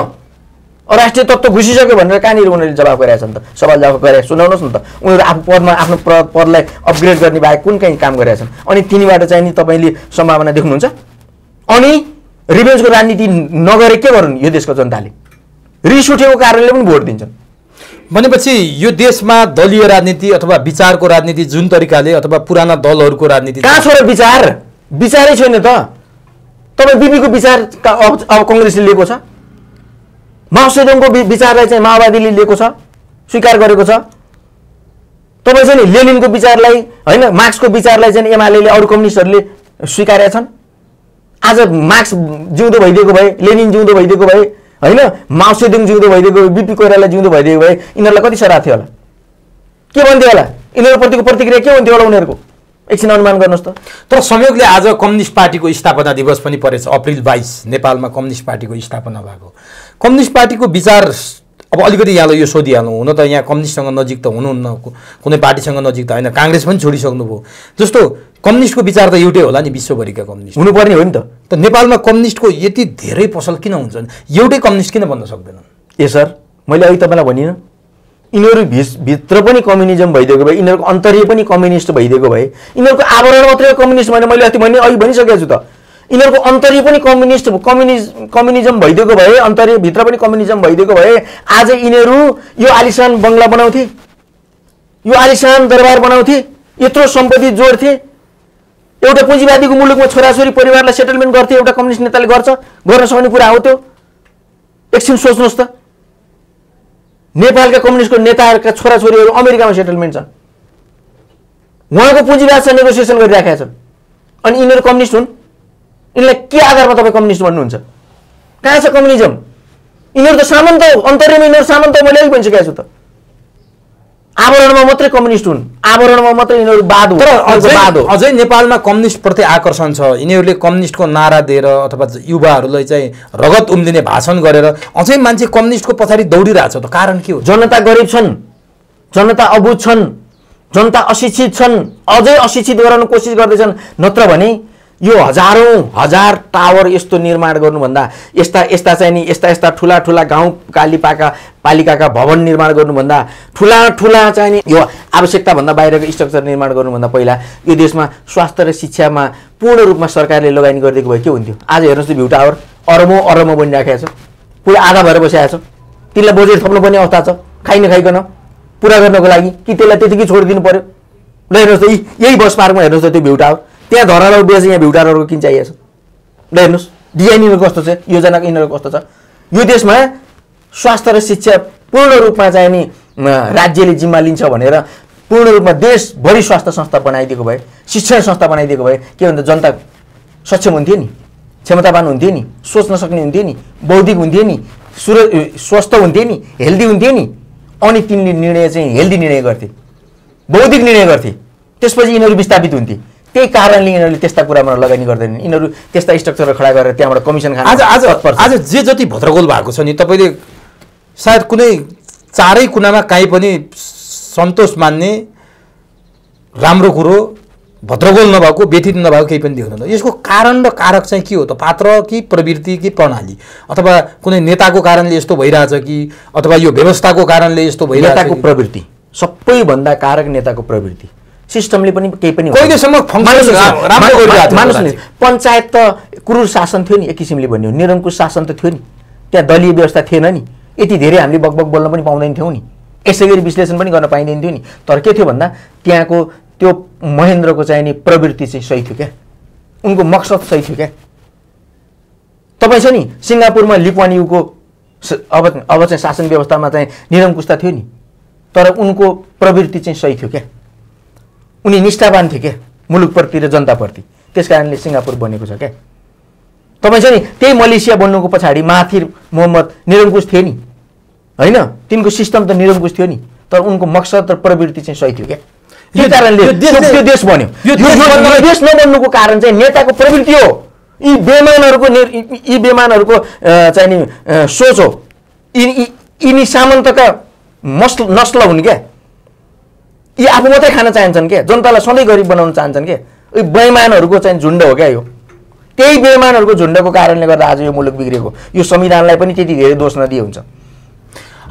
अराष्ट्रिय तत्त्व घुसिसक्यो भनेर कहाँनिर उनीहरूले जवाब गरेका छन् त? सवाल जवाब गरेर सुनाउनुहोस् न त। उनीहरू आफू पदमा आफ्नो पदलाई अपग्रेड गर्ने बाहेक कुन कहीँ काम गरेका छन्? अनि तिनीबाट चाहिँ नि तपाईँले सम्भावना देख्नुहुन्छ? अनि रिभेन्जको राजनीति नगरे के गरून् यो देशको जनताले? रिस उठेको कारणले पनि भोट दिन्छन्। भनेपछि यो देशमा दलीय राजनीति अथवा विचारको राजनीति जुन तरिकाले अथवा पुराना दलहरूको राजनीति कहाँ छ विचार? विचारै छैन त। तपाईँ बिपीको विचार अब कङ्ग्रेसले लिएको छ। माओ सेदुङको वि- विचारलाई चाहिँ माओवादीले लिएको छ स्वीकार गरेको छ। तपाईँ चाहिँ नि लेनिनको विचारलाई होइन मार्क्सको विचारलाई चाहिँ एमाले अरू कम्युनिस्टहरूले स्वीकारेका छन्। आज मार्क्स जिउँदो भइदिएको भए लेनिन जिउँदो भइदिएको भए होइन? माओ सेदुङ जिउँदो भइदिएको बिपी कोइराला जिउँदो भइदिएको भए यिनीहरूलाई कति सराह थियो होला? के भन्थ्यो होला? यिनीहरूप्रतिको प्रतिक्रिया के हुन्थ्यो होला उनीहरूको? एकछिन अनुमान गर्नुहोस् त। तर संयोगले आज कम्युनिस्ट पार्टीको स्थापना दिवस पनि परेछ। अप्रिल बाइस नेपालमा कम्युनिस्ट पार्टीको स्थापना भएको। कम्युनिस्ट पार्टीको विचार अब अलिकति यहाँलाई यो सोधिहालौँ हुन त यहाँ कम्युनिस्टसँग नजिक त हुनुहुन्न कुनै पार्टीसँग नजिक त होइन काङ्ग्रेस पनि छोडिसक्नुभयो। जस्तो कम्युनिस्टको विचार त एउटै होला नि विश्वभरिका कम्युनिस्ट। हुनुपर्ने हो नि त। त नेपालमा कम्युनिस्टको यति धेरै पसल किन हुन्छन् एउटै कम्युनिस्ट किन बन्न सक्दैनन्? ए सर मैले अघि तपाईँलाई भनिनँ। यिनीहरू भित्र पनि कम्युनिजम भइदिएको भए यिनीहरूको अन्तर्य पनि कम्युनिस्ट भइदिएको भए यिनीहरूको आवरण मात्रै कम्युनिस्ट भने मैले अस्ति भने अघि भनिसकेको छु त। यिनीहरूको अन्तर्य पनि कम्युनिस्ट कम्युनिज कम्युनिजम भइदिएको भए अन्तर्य भित्र पनि कम्युनिजम भइदिएको भए आज यिनीहरू यो आलिसान बङ्गला बनाउँथे। यो आलिसान दरबार बनाउँथे। यत्रो सम्पत्ति जोड्थे। एउटा पुँजीवादीको मुलुकमा छोराछोरी परिवारलाई सेटलमेन्ट गर्थे एउटा कम्युनिस्ट नेताले गर्छ। गर्न सक्ने कुरा हो त्यो। एकछिन सोच्नुहोस् त। नेपालका कम्युनिस्टको नेताहरूका छोराछोरीहरू अमेरिकामा सेटलमेन्ट छन्। उहाँको पुँजीवादसँग नेगोसिएसन गरिराखेका छन्। अनि यिनीहरू कम्युनिस्ट हुन्। यिनलाई के आधारमा तपाईँ कम्युनिस्ट भन्नुहुन्छ कहाँ छ कम्युनिजम? यिनीहरू त सामन्त हो अन्तर्यमा यिनीहरू सामन्त हो मैले अघि भनिसकेको छु त। आवरणमा मात्रै कम्युनिस्ट हुन् आवरणमा मात्रै यिनीहरू बाद हो तर अझै बाद हो। अझै नेपालमा कम्युनिस्टप्रति आकर्षण छ यिनीहरूले कम्युनिस्टको नारा दिएर अथवा युवाहरूलाई चाहिँ रगत उम्लिने भाषण गरेर अझै मान्छे कम्युनिस्टको पछाडि दौडिरहेछ त कारण के हो? जनता गरिब छन् जनता अबुझ छन् जनता अशिक्षित छन् अझै अशिक्षित गराउन कोसिस गर्दैछन् नत्र भने यो हजारौँ हजार टावर यस्तो निर्माण गर्नुभन्दा यस्ता यस्ता चाहिँ नि यस्ता यस्ता ठुला ठुला गाउँपालिकाका पालिकाका भवन निर्माण गर्नुभन्दा ठुला ठुला चाहिँ नि यो आवश्यकताभन्दा बाहिरको स्ट्रक्चर निर्माण गर्नुभन्दा पहिला यो देशमा स्वास्थ्य र शिक्षामा पूर्ण रूपमा सरकारले लगानी गरिदिएको भए के हुन्थ्यो? आज हेर्नुहोस् त भ्यू टावर अरबौँ अरबौँ बनिराखेको छ। पुरा आधा भएर बसिरहेको छ। तिनलाई बजेट थप्नुपर्ने अवस्था छ। खाइ नखाइकन पुरा गर्नको लागि। कि त्यसलाई त्यतिकै छोडिदिनु पर्यो? ल हेर्नुहोस् त यही बस पार्कमा हेर्नुहोस् त त्यो भ्यू टावर। त्यहाँ धरालो बेच यहाँ भ्यू टावरहरूको किन चाहिएको छ? ल हेर्नुहोस् डिजाइन कस्तो छ? योजनाको यिनीहरू कस्तो छ? यो देशमा स्वास्थ्य र शिक्षा पूर्ण रूपमा चाहिँ नि राज्यले जिम्मा लिन्छ भनेर पूर्ण रूपमा देशभरि स्वास्थ्य संस्था बनाइदिएको भए शिक्षण संस्था बनाइदिएको भए के भन्दा जनता सक्षम हुन्थ्यो नि? क्षमतावान हुन्थ्यो नि? सोच्न सक्ने हुन्थ्यो नि? बौद्धिक हुन्थ्यो नि? सुर स्वस्थ हुन्थ्यो नि? हेल्दी हुन्थ्यो नि? अनि तिनले निर्णय चाहिँ हेल्दी निर्णय गर्थे। बौद्धिक निर्णय गर्थे। त्यसपछि यिनीहरू विस्थापित हुन्थे। त्यही कारणले यिनीहरूले त्यस्ता कुरामा लगानी गर्दैनन् यिनीहरू त्यस्ता स्ट्रक्चर खडा गरेर त्यहाँबाट कमिसन खान आज आज। आज जे जति भद्रगोल भएको छ नि तपाईँले सायद कुनै चारै कुनामा काहीँ पनि सन्तोष मान्ने राम्रो कुरो भद्रगोल नभएको व्यथित नभएको केही पनि देख्दैन यसको कारण र कारक चाहिँ के हो त? पात्र कि प्रवृत्ति कि प्रणाली? अथवा कुनै नेताको कारणले यस्तो भइरहेछ कि अथवा यो व्यवस्थाको कारणले यस्तो भइरहेछ नेताको कि? प्रवृत्ति। सबैभन्दा कारक नेताको प्रवृत्ति। सिस्टमले पनि केही पनि कहिलेसम्म मान्नुहोस् न। पञ्चायत त क्रूर शासन थियो नि एक किसिमले भन्यो। भने, निरङ्कुश शासन त थियो नि। त्यहाँ दलीय व्यवस्था थिएन नि। यति धेरै हामीले बकबक बोल्न पनि पाउँदैन थियौँ नि। यसै गरी विश्लेषण पनि गर्न पाइँदैन थियो नि। तर के थियो भन्दा त्यहाँको त्यो महेन्द्रको चाहिँ नि प्रवृत्ति चाहिँ सही थियो क्या। उनको मकसद सही थियो क्या। तपाईँ छ नि सिङ्गापुरमा लिप्वानियुको स- अब अब चाहिँ शासन व्यवस्थामा चाहिँ निरङ्कुशता थियो नि। तर उनको प्रवृत्ति चाहिँ सही थियो क्या। उनी निष्ठावान थिए क्या मुलुकप्रति र जनताप्रति। त्यस कारणले सिङ्गापुर बनेको छ क्या तपाईँ छ नि त्यही मलेसिया बन्नुको पछाडि माथिर मोहम्मद निरङ्कुश थिए नि। होइन? तिनको सिस्टम त निरङ्कुश थियो नि। तर उनको मकसद र प्रवृत्ति चाहिँ सही थियो क्या यो- कारणले त्यो- देश बन्यो। देश नबन्नुको कारण चाहिँ नेताको प्रवृत्ति हो। यी बेमानहरूको यी- बेमानहरूको चाहिँ नि सोच हो। यिनी सामन्तका मस्ल नस्ल हुन् क्या यी आफू मात्रै खान चाहन्छन् क्या जनतालाई सधैँ गरिब बनाउन चाहन्छन् क्या यी बेमानहरूको चाहिँ झुन्ड हो क्या यो? त्यही बेमानहरूको झुन्डको कारणले गर्दा आज यो मुलुक बिग्रेको। यो संविधानलाई पनि त्यति धेरै दोष नदिए हुन्छ।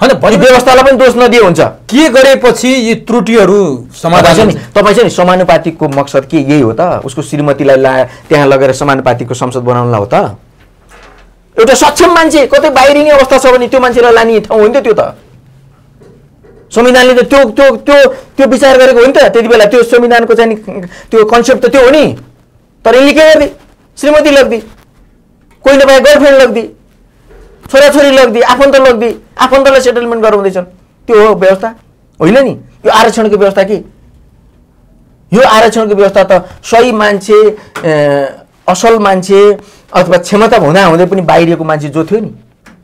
होइन भने व्यवस्थालाई पनि दोष नदिए हुन्छ। के गरेपछि यी त्रुटिहरू समाधान नि? तपाईँ चाहिँ नि समानुपातिकको मकसद के? यही हो त? उसको श्रीमतीलाई ला त्यहाँ लगेर समानुपातिकको संसद बनाउनलाई हो त? एउटा सक्षम मान्छे कतै बाहिरिने अवस्था छ भने त्यो मान्छेलाई लाने ठाउँ हो नि त त्यो त। संविधानले त त्यो त्यो त्यो त्यो विचार गरेको हो नि त। त्यति बेला त्यो संविधानको चाहिँ त्यो कन्सेप्ट त त्यो हो नि। तर यिनले के गर्दै श्रीमती लग्दी कोही नभए गर्लफ्रेन्ड लग्दी छोराछोरी लग्दी आफन्त लग्दी आफन्तलाई सेटलमेन्ट गराउँदैछन् त्यो हो व्यवस्था। होइन नि? यो आरक्षणको व्यवस्था के? यो आरक्षणको व्यवस्था त सही मान्छे असल मान्छे अथवा क्षमता हुँदा हुँदै पनि बाहिरिएको मान्छे जो थियो नि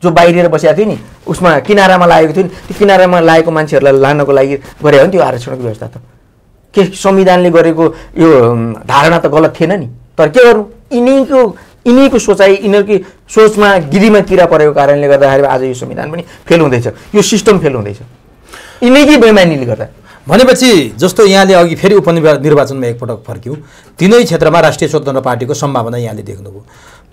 जो बाहिरिएर बसेको थियो नि उसमा किनारामा लागेको थियो नि त्यो किनारामा लागेको मान्छेहरूलाई लानको लागि गरे हो नि त्यो आरक्षणको व्यवस्था त। के संविधानले गरेको यो धारणा त गलत थिएन नि। तर के गर्नु? यिनीको यिनीको सोचाइ यिनीहरूकै सोचमा गिरीमा किरा परेको कारणले गर्दाखेरि आज यो संविधान पनि फेल हुँदैछ। यो सिस्टम फेल हुँदैछ। यिनीकै बेमानीले गर्दा। भनेपछि जस्तो यहाँले अघि फेरि उपनिर्वा निर्वाचनमा एकपटक फर्क्यौँ तिनै क्षेत्रमा राष्ट्रिय स्वतन्त्र पार्टीको सम्भावना यहाँले देख्नुभयो।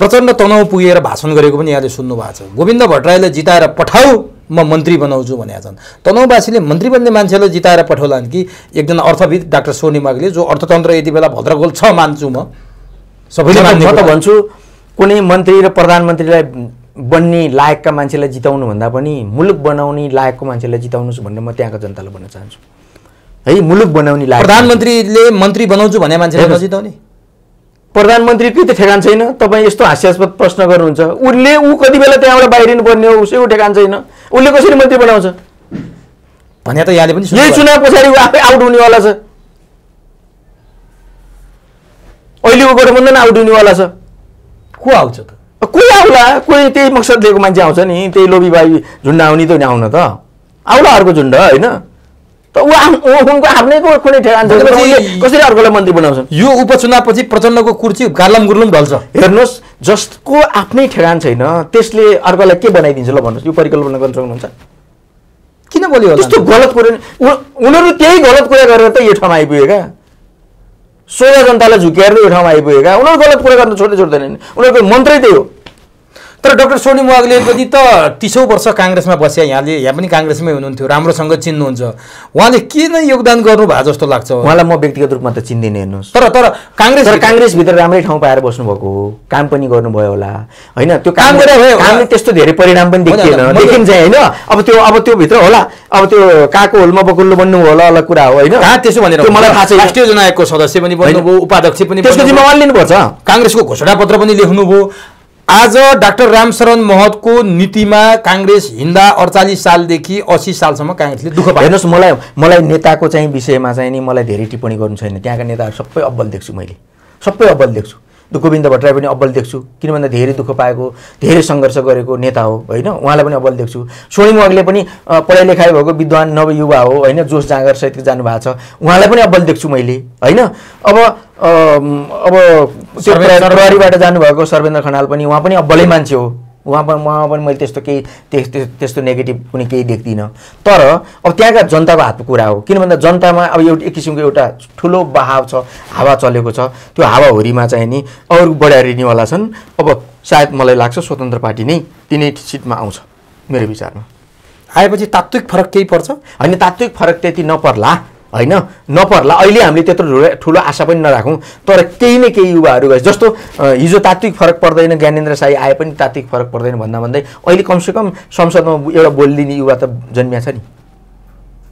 प्रचण्ड तनाउ पुगेर भाषण गरेको पनि यहाँले सुन्नु भएको छ। गोविन्द भट्टराईलाई जिताएर पठाऊ म मन्त्री बनाउँछु भनेका छन्। तनहुँवासीले मन्त्री बन्ने मान्छेलाई जिताएर पठाउलान् कि? एकजना अर्थविद डाक्टर सोनी मागले जो अर्थतन्त्र यति बेला भद्रगोल छ मान्छु म। सबैले मान्ने त। भन्छु कुनै मन्त्री र प्रधानमन्त्रीलाई बन्ने लायकका मान्छेलाई जिताउनु भन्दा पनि मुलुक बनाउने लायकको मान्छेलाई जिताउनुहोस् भनेर म त्यहाँको जनतालाई भन्न चाहन्छु। है मुलुक बनाउने लायक प्रधानमन्त्रीले मन्त्री बनाउँछु भने मान्छेले हेर्नुहोस्। नजिताउने? प्रधानमन्त्रीकै त ठेगान छैन? तपाईँ यस्तो हास्यास्पद प्रश्न गर्नुहुन्छ। उसले ऊ कति बेला त्यहाँबाट बाहिरिनु पर्ने हो उसैको ठेगान छैन। उसले कसरी मन्त्री बनाउँछ? भने त यहाँले पनि यही। चुनाव पछाडि ऊ आफै आउट हुनेवाला छ। अहिलेको गठबन्धन आउट हुनेवाला छ। को आउँछ त? कोही आउला? कोही त्यही मकसद लिएको मान्छे आउँछ नि त्यही लोभीबाई झुन्ड आउने त नि आउन त। आउला अर्को झुन्ड होइन? त ऊ उनको आफ्नै कुनै ठेगान कसरी अर्कोलाई मन्त्री बनाउँछन् यो उपचुनावपछि प्रचण्डको कुर्सी गार्लम गुर्लुम ढल्छ। हेर्नुहोस् जसको आफ्नै ठेगान छैन त्यसले अर्कोलाई के बनाइदिन्छ ल भन्नुहोस् यो परिकल्पना गर्न सक्नुहुन्छ? किन बोल्यो त्यस्तो गलत कुरा उनीहरू त्यही गलत कुरा गरेर त यो ठाउँमा आइपुगेका सोझा जनतालाई झुक्याएर यो ठाउँमा आइपुगेका उनीहरू गलत कुरा गर्न छोड्दै छोड्दैनन् उनीहरूको मन्त्रै त्यही हो। तर डाक्टर सोनी मुवागले पनि त तिसौँ वर्ष काङ्ग्रेसमा बस्या। यहाँले यहाँ पनि काङ्ग्रेसमै हुनुहुन्थ्यो। राम्रोसँग चिन्नुहुन्छ। उहाँले के नै योगदान गर्नु भयो जस्तो लाग्छ? उहाँलाई म व्यक्तिगत रूपमा त चिन्दिनँ हेर्नुहोस्। तर तर काङ्ग्रेस तर काङ्ग्रेसभित्र राम्रै ठाउँ पाएर बस्नुभएको हो। काम पनि गर्नुभयो होला। होइन त्यो काम गरेर। कामले त्यस्तो धेरै परिणाम पनि देखिएन। देखिन्छ होइन? अब त्यो अब त्यो भित्र होला। अब त्यो काको होलमा बकुल्लो बन्नु होला अलग कुरा हो होइन? त्यसो भनेर मलाई थाहा छैन। राष्ट्रिय जनआयोगको सदस्य पनि बन्नुभयो उपाध्यक्ष पनि त्यसको। जिम्मेवार लिनुपर्छ। काङ्ग्रेसको घोषणापत्र पनि लेख्नुभयो। आज डाक्टर रामशरण महतको नीतिमा काङ्ग्रेस हिँड्दा अडचालिस सालदेखि अस्सी सालसम्म काङ्ग्रेसले दुःख हेर्नुहोस् मलाई मलाई नेताको चाहिँ विषयमा चाहिँ नि मलाई धेरै टिप्पणी गर्नु छैन। त्यहाँका नेताहरू सबै अब्बल देख्छु मैले। सबै अब्बल देख्छु। गोविन्द भट्टराई पनि अब्बल देख्छु। किन भन्दा धेरै दुःख पाएको धेरै सङ्घर्ष गरेको नेता हो होइन? उहाँलाई पनि अब्बल देख्छु। सोनिम वागले पनि पढाइ लेखाइ भएको विद्वान नवयुवा हो होइन? जोस जाँगर सहित जानुभएको छ। उहाँलाई पनि अब्बल देख्छु मैले होइन? अब अब त्यो प्रहरीबाट जानुभएको सर्वेन्द्र खनाल पनि उहाँ पनि अब्बलै मान्छे हो। उहाँ पनि उहाँ पनि मैले त्यस्तो केही त्यस- त्यस- त्यस्तो नेगेटिभ कुनै केही देख्दिनँ। तर अब त्यहाँका जनताको हातको कुरा हो। किन भन्दा जनतामा अब एउटा एक किसिमको एउटा ठुलो बहाव छ हावा चलेको छ। त्यो हावाहुरीमा चाहिँ नि अरू बढाइरिनेवाला छन्। अब सायद मलाई लाग्छ स्वतन्त्र पार्टी नै तिनै सिटमा आउँछ मेरो विचारमा। आएपछि तात्विक फरक केही पर्छ? होइन तात्विक फरक त्यति नपर्ला। होइन? नपर्ला अहिले हामीले त्यत्रो ठुलो- आशा पनि नराखौँ। तर केही न केही युवाहरू गए। जस्तो हिजो तात्विक फरक पर्दैन ज्ञानेन्द्र साई आए पनि तात्विक फरक पर्दैन भन्दा भन्दै अहिले कमसेकम संसदमा एउटा बोलिदिने युवा त जन्मिया छ नि।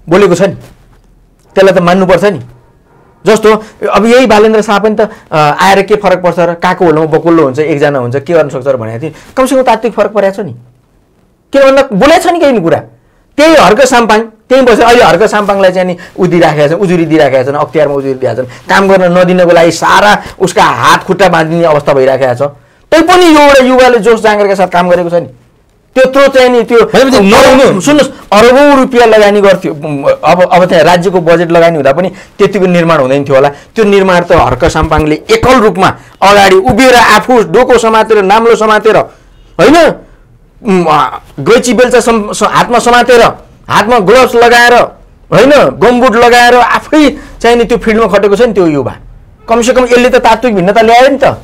बोलेको छ नि। त्यसलाई त मान्नुपर्छ नि। जस्तो अब यही बालेन्द्र शाह पनि त आएर के फरक पर्छ र काको होलमा बकुल्लो हुन्छ एकजना हुन्छ के गर्न सक्छ र भनेको थिएँ कमसेकम तात्विक फरक परेको छ नि। किन भन्दा बोलेको छ नि केही कुरा। त्यही हर्क साम्पाङ। त्यही बसेर अहिले हर्क साम्पाङलाई चाहिँ नि उ दिइराखेका छन् उजुरी दिइराखेका छन् अख्तियारमा उजुरी दिएका छन्। काम गर्न नदिनको लागि सारा उसका हात खुट्टा बाँधिने अवस्था भइराखेको छ। तैपनि यो एउटा युवाले जोस जाँगरका साथ काम गरेको छ नि। त्यत्रो चाहिँ नि त्यो सुन्नुहोस् अरबौँ रुपियाँ लगानी गर्थ्यो। अब अब त्यहाँ राज्यको बजेट लगानी हुँदा पनि त्यतिको निर्माण हुँदैन थियो होला। त्यो निर्माण त हर्क साम्पाङले एकल रूपमा अगाडि उभिएर आफू डोको समातेर नाम्लो समातेर होइन? गैँची बेल्चा हातमा समातेर हातमा ग्लोभ्स लगाएर होइन गमबुट लगाएर आफै चाहिँ नि त्यो फिल्डमा खटेको छ नि त्यो युवा। कमसेकम यसले त तात्विक भिन्नता ल्यायो नि त।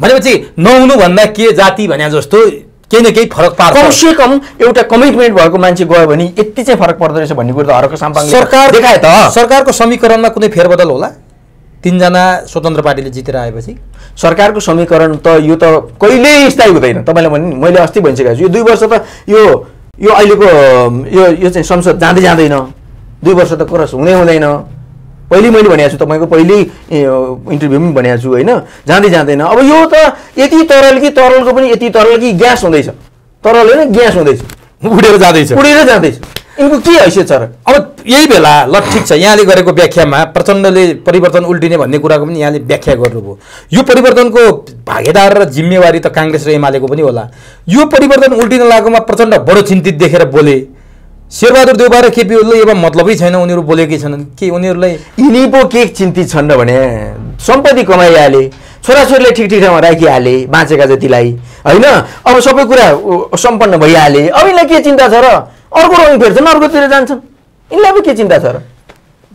भनेपछि नहुनु भन्दा के जाति भने जस्तो केही न केही फरक पार्छ। कमसे कम एउटा कमिटमेन्ट भएको मान्छे गयो भने यति चाहिँ फरक पर्दो रहेछ भन्ने कुरो त हरको साम्पाङले सरकार देखाए त। सरकारको समीकरणमा कुनै फेरबदल होला? तिनजना स्वतन्त्र पार्टीले जितेर आएपछि? सरकारको समीकरण त यो त कहिल्यै स्थायी हुँदैन। तपाईँले भने मैले अस्ति भनिसकेको छु यो दुई वर्ष त यो यो अहिलेको यो यो चाहिँ संसद जाँदै जाँदैन। दुई वर्ष त क्रस हुँदै हुँदैन। पहिले मैले भनेको छु तपाईँको पहिल्यै इन्टरभ्यू पनि भनेको छु होइन? जाँदै जाँदैन। अब यो त यति तरल कि तरलको पनि यति तरल कि ग्यास हुँदैछ। तरल होइन ग्यास हुँदैछ। उडेर जाँदैछ। उडेर जाँदैछ। यिनको के हैसियत छ र अब यही बेला ल ठिक छ यहाँले गरेको व्याख्यामा प्रचण्डले परिवर्तन उल्टिने भन्ने कुराको पनि यहाँले व्याख्या गर्नुभयो। यो परिवर्तनको भागेदार र जिम्मेवारी त काङ्ग्रेस र एमालेको पनि होला। यो परिवर्तन उल्टिन लागेकोमा प्रचण्ड बडो चिन्तित देखेर बोले। शेरबहादुर देउबा र केपी ओलीले अब मतलबै छैन उनीहरू बोलेकै छैनन्। के उनीहरूलाई यिनी पो के चिन्तित छन् भने? सम्पत्ति कमाइहाले छोराछोरीले ठिक ठिक ठाउँमा राखिहाले बाँचेका जतिलाई। होइन? अब सबै कुरा सम्पन्न भइहाले। अब यिनलाई के चिन्ता छ र? अर्को रङ फेर्छन् अर्कोतिर जान्छन् यिनलाई पो के चिन्ता छ र?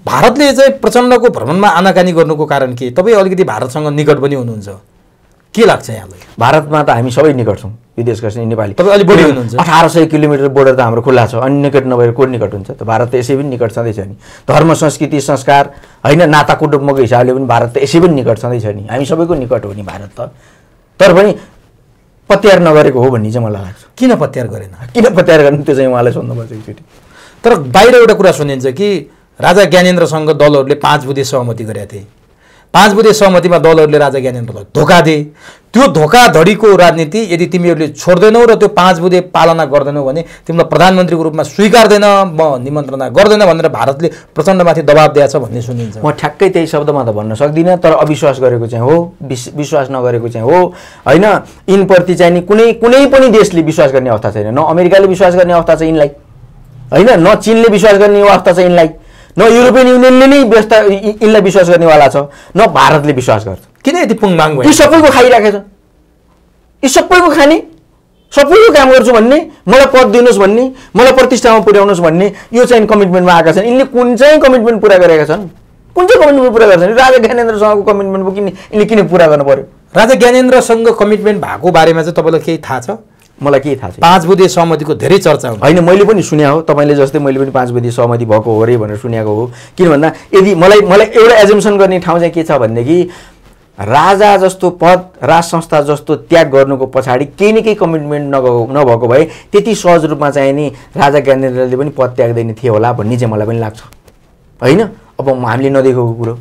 भारतले चाहिँ प्रचण्डको भ्रमणमा आनाकानी गर्नुको कारण के? तपाईँ अलिकति भारतसँग निकट पनि हुनुहुन्छ। के लाग्छ यहाँलाई? भारतमा त हामी सबै निकट छौँ। विदेशका चाहिँ नेपाली। तपाईँ अलिक बढी हुनुहुन्छ। अठार सय किलोमिटर बोर्डर त हाम्रो खुल्ला छ। अनि निकट नभएर को निकट हुन्छ? त भारत त यसै पनि निकट छँदैछ नि। धर्म संस्कृति संस्कार होइन नाता कुटुम्बको हिसाबले पनि भारत त यसै पनि निकट छँदैछ नि। हामी सबैको निकट हो नि भारत त। तर पनि पत्यार नगरेको हो भन्ने चाहिँ मलाई लाग्छ। किन पत्यार गरेन? किन पत्यार गर्नु? त्यो चाहिँ उहाँलाई सोध्नुपर्छ एकचोटि तर बाहिर एउटा कुरा सुनिन्छ कि राजा ज्ञानेन्द्रसँग दलहरूले पाँच बुधे सहमति गरेका थिए। पाँच बुधे सहमतिमा दलहरूले राजा ज्ञानेन्द्रलाई धोका दिए। त्यो धोकाधडीको राजनीति यदि तिमीहरूले छोड्दैनौ र त्यो पाँच बुधे पालना गर्दैनौ भने तिमीलाई प्रधानमन्त्रीको रूपमा स्वीकार्दैन म निमन्त्रणा गर्दैन भनेर भारतले प्रचण्डमाथि दबाब दिएछ भन्ने सुनिन्छ। म ठ्याक्कै त्यही शब्दमा त भन्न सक्दिनँ तर अविश्वास गरेको चाहिँ हो विश विश्वास नगरेको चाहिँ हो। होइन यिनप्रति चाहिँ नि कुनै कुनै पनि देशले विश्वास गर्ने अवस्था छैन। न अमेरिकाले विश्वास गर्ने अवस्था छ यिनलाई। होइन न चिनले विश्वास गर्ने अवस्था छ यिनलाई। न युरोपियन युनियनले नै व्यस्त यि- यिनलाई विश्वास गर्नेवाला छ न भारतले विश्वास गर्छ। किन यति पुङमाङ यी भयो? सबैको खाइराखेको छ। यी सबैको खाने सबैको काम गर्छु भन्ने मलाई पद दिनुहोस् भन्ने मलाई प्रतिष्ठामा पुर्याउनुहोस् भन्ने यो चाहिँ कमिटमेन्टमा आएका छन्। यिनले कुन चाहिँ कमिटमेन्ट पुरा गरेका छन्? कुन चाहिँ कमिटमेन्ट पुरा गरेका छन् राजा ज्ञानेन्द्रसँगको कमिटमेन्ट किन यिनले किन पुरा गर्नु पर्यो? राजा ज्ञानेन्द्रसँग कमिटमेन्ट भएको बारेमा चाहिँ तपाईँलाई केही थाहा छ? मलाई केही थाहा छैन। पाँच बुधे सहमतिको धेरै चर्चा होइन मैले पनि सुने हो तपाईँले जस्तै मैले पनि पाँच बजी सहमति भएको हो अरे भनेर सुनेको हो। किन भन्दा यदि मलाई मलाई एउटा एजम्सन गर्ने ठाउँ चाहिँ के छ भनेदेखि राजा जस्तो पद राज संस्था जस्तो त्याग गर्नुको पछाडि केही न केही कमिटमेन्ट नगएको नभएको भए त्यति सहज रूपमा चाहिँ नि राजा ज्ञानेन्द्रले पनि पद त्याग्दैन थिए होला भन्ने चाहिँ मलाई पनि लाग्छ। होइन? अब हामीले नदेखेको कुरो।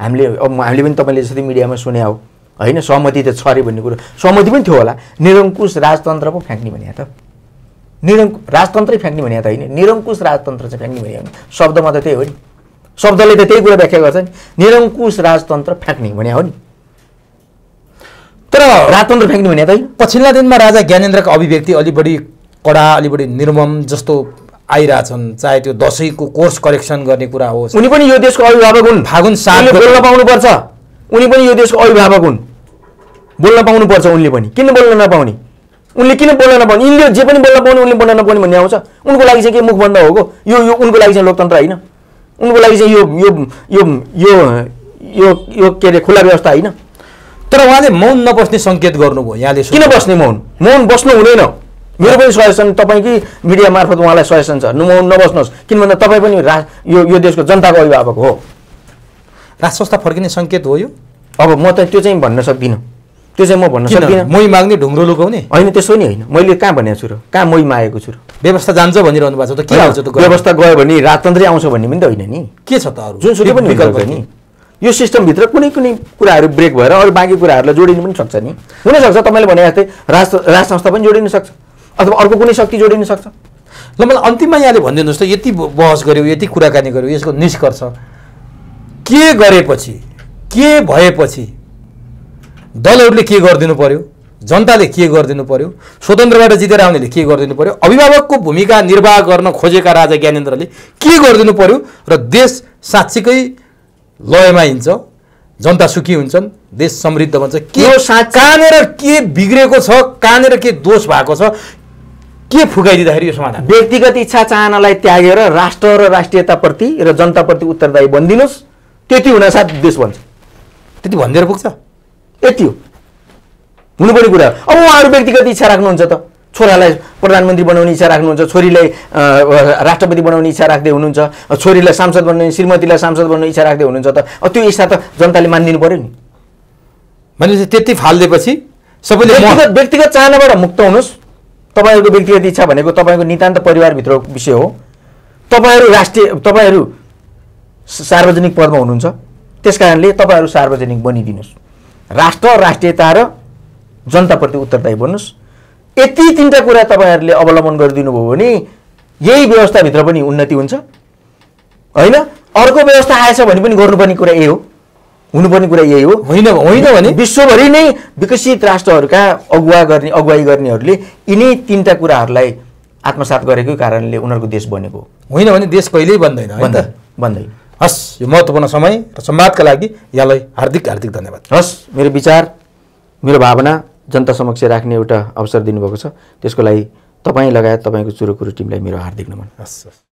हामीले अब हामीले पनि तपाईँले जस्तै मिडियामा सुने हो। होइन सहमति त छ अरे भन्ने कुरो। सहमति पनि थियो होला। निरङ्कुश राजतन्त्र पो फ्याँक्ने भने त। निरङ्कु राजतन्त्रै फ्याँक्ने भने त होइन। निरङ्कुश राजतन्त्र चाहिँ फ्याँक्ने भने शब्दमा त त्यही हो नि। शब्दले त त्यही कुरा व्याख्या गर्छ नि। निरङ्कुश राजतन्त्र फ्याँक्ने भने हो नि। तर राजतन्त्र फ्याँक्ने भने त होइन। पछिल्ला दिनमा राजा ज्ञानेन्द्रका अभिव्यक्ति अलि बढी कडा अलि बढी निर्मम जस्तो आइरहेछन्। चाहे त्यो दसैँको कोर्स करेक्सन गर्ने कुरा होस्। उनी पनि यो देशको अभिभावक हुन्। फागुन सात पाउनुपर्छ। उनी पनि यो देशको अभिभावक हुन्। बोल्न पाउनुपर्छ उनले पनि। किन बोल्न नपाउने? उनले किन बोल्न नपाउने? यिनले जे पनि बोल्न पाउने उनले बोल्न नपाउने भन्ने आउँछ। उनको लागि चाहिँ के मुख बन्द हो यो यो उनको लागि चाहिँ लोकतन्त्र होइन। उनको लागि चाहिँ यो यो यो यो यो यो के अरे खुला व्यवस्था होइन। तर उहाँले मौन नबस्ने सङ्केत गर्नुभयो यहाँले किन बस्ने मौन? मौन बस्नु हुँदैन। मेरो पनि सजेसन तपाईँकै मिडिया मार्फत उहाँलाई सजेसन छ। न मौन नबस्नुहोस्। किन भन्दा तपाईँ पनि रा यो यो देशको जनताको अभिभावक हो। राज संस्था फर्किने सङ्केत हो यो? अब म त त्यो चाहिँ भन्न सक्दिनँ। त्यो चाहिँ म भन्न सक्दिनँ। मोही माग्ने ढुङ्ग्रो लुकाउने? होइन त्यसो नि होइन। मैले कहाँ भनेको छु र? कहाँ मै मागेको छु र? व्यवस्था जान्छ भनिरहनु भएको छ त। के आउँछ त व्यवस्था गयो भने राजतन्त्रै आउँछ भन्ने पनि त होइन नि। के छ त अरू? जुनसुकै पनि विकल्प नि। यो सिस्टमभित्र कुनै कुनै कुराहरू ब्रेक भएर अरू बाँकी कुराहरूलाई जोडिनु पनि सक्छ नि। हुनसक्छ तपाईँले भने जस्तै राज राज संस्था पनि जोडिन सक्छ। अथवा अर्को कुनै शक्ति जोडिन सक्छ। ल मलाई अन्तिममा यहाँले भनिदिनुहोस् त यति बहस गऱ्यो यति कुराकानी गऱ्यो यसको निष्कर्ष। के गरेपछि के भएपछि दलहरूले के गरिदिनु पर्यो? जनताले के गरिदिनु पर्यो? स्वतन्त्रबाट जितेर आउनेले के गरिदिनु पर्यो? अभिभावकको भूमिका निर्वाह गर्न खोजेका राजा ज्ञानेन्द्रले के गरिदिनु पर्यो? र देश साँच्चीकै लयमा हिँड्छ जनता सुखी हुन्छन् देश समृद्ध बन्छ। के कहाँनिर के बिग्रेको छ कहाँनिर के दोष भएको छ के फुकाइदिँदाखेरि यो समाधान? व्यक्तिगत इच्छा चाहनालाई त्यागेर राष्ट्र र राष्ट्रियताप्रति र जनताप्रति उत्तरदायी बनिदिनुहोस्। त्यति हुनासाथ देश बन्छ। त्यति भनिदिएर पुग्छ? यति हो। हुनुपर्ने कुरा। हो। अब उहाँहरू व्यक्तिगत इच्छा राख्नुहुन्छ त। छोरालाई प्रधानमन्त्री बनाउने इच्छा राख्नुहुन्छ छोरीलाई राष्ट्रपति बनाउने इच्छा राख्दै हुनुहुन्छ छोरीलाई सांसद बनाउने श्रीमतीलाई सांसद बनाउने इच्छा राख्दै हुनुहुन्छ त। त्यो इच्छा त जनताले मानिदिनु पर्यो नि। भनेपछि त्यति फालिदिएपछि सबैले व्यक्तिगत व्यक्तिगत चाहनाबाट मुक्त हुनुहोस्। तपाईँहरूको व्यक्तिगत इच्छा भनेको तपाईँको नितान्त परिवारभित्र विषय हो। तपाईँहरू राष्ट्रिय तपाईँहरू सार्वजनिक पदमा हुनुहुन्छ। त्यस कारणले तपाईँहरू सार्वजनिक बनिदिनुहोस्। राष्ट्र राष्ट्रियता र जनताप्रति उत्तरदायी बन्नुहोस्। यति तिनवटा कुरा तपाईँहरूले अवलम्बन गरिदिनु भयो भने यही व्यवस्थाभित्र पनि उन्नति हुन्छ। होइन? अर्को व्यवस्था आएछ भने पनि गर्नुपर्ने कुरा यही हो। हुनुपर्ने कुरा यही हो। होइन होइन भने? विश्वभरि नै विकसित राष्ट्रहरूका अगुवा गर्ने अगुवाई गर्नेहरूले यिनै तिनवटा कुराहरूलाई आत्मसात गरेकै कारणले उनीहरूको देश बनेको होइन भने देश कहिल्यै बन्दैन बन्द? बन्दैन। हस् यो महत्त्वपूर्ण समय र संवादका लागि यहाँलाई हार्दिक हार्दिक धन्यवाद। हस् मेरो विचार मेरो भावना जनता समक्ष राख्ने एउटा अवसर दिनुभएको छ। त्यसको लागि तपाईँ लगायत तपाईँको चुरोकुरो टिमलाई मेरो हार्दिक नमन। हस् हस्।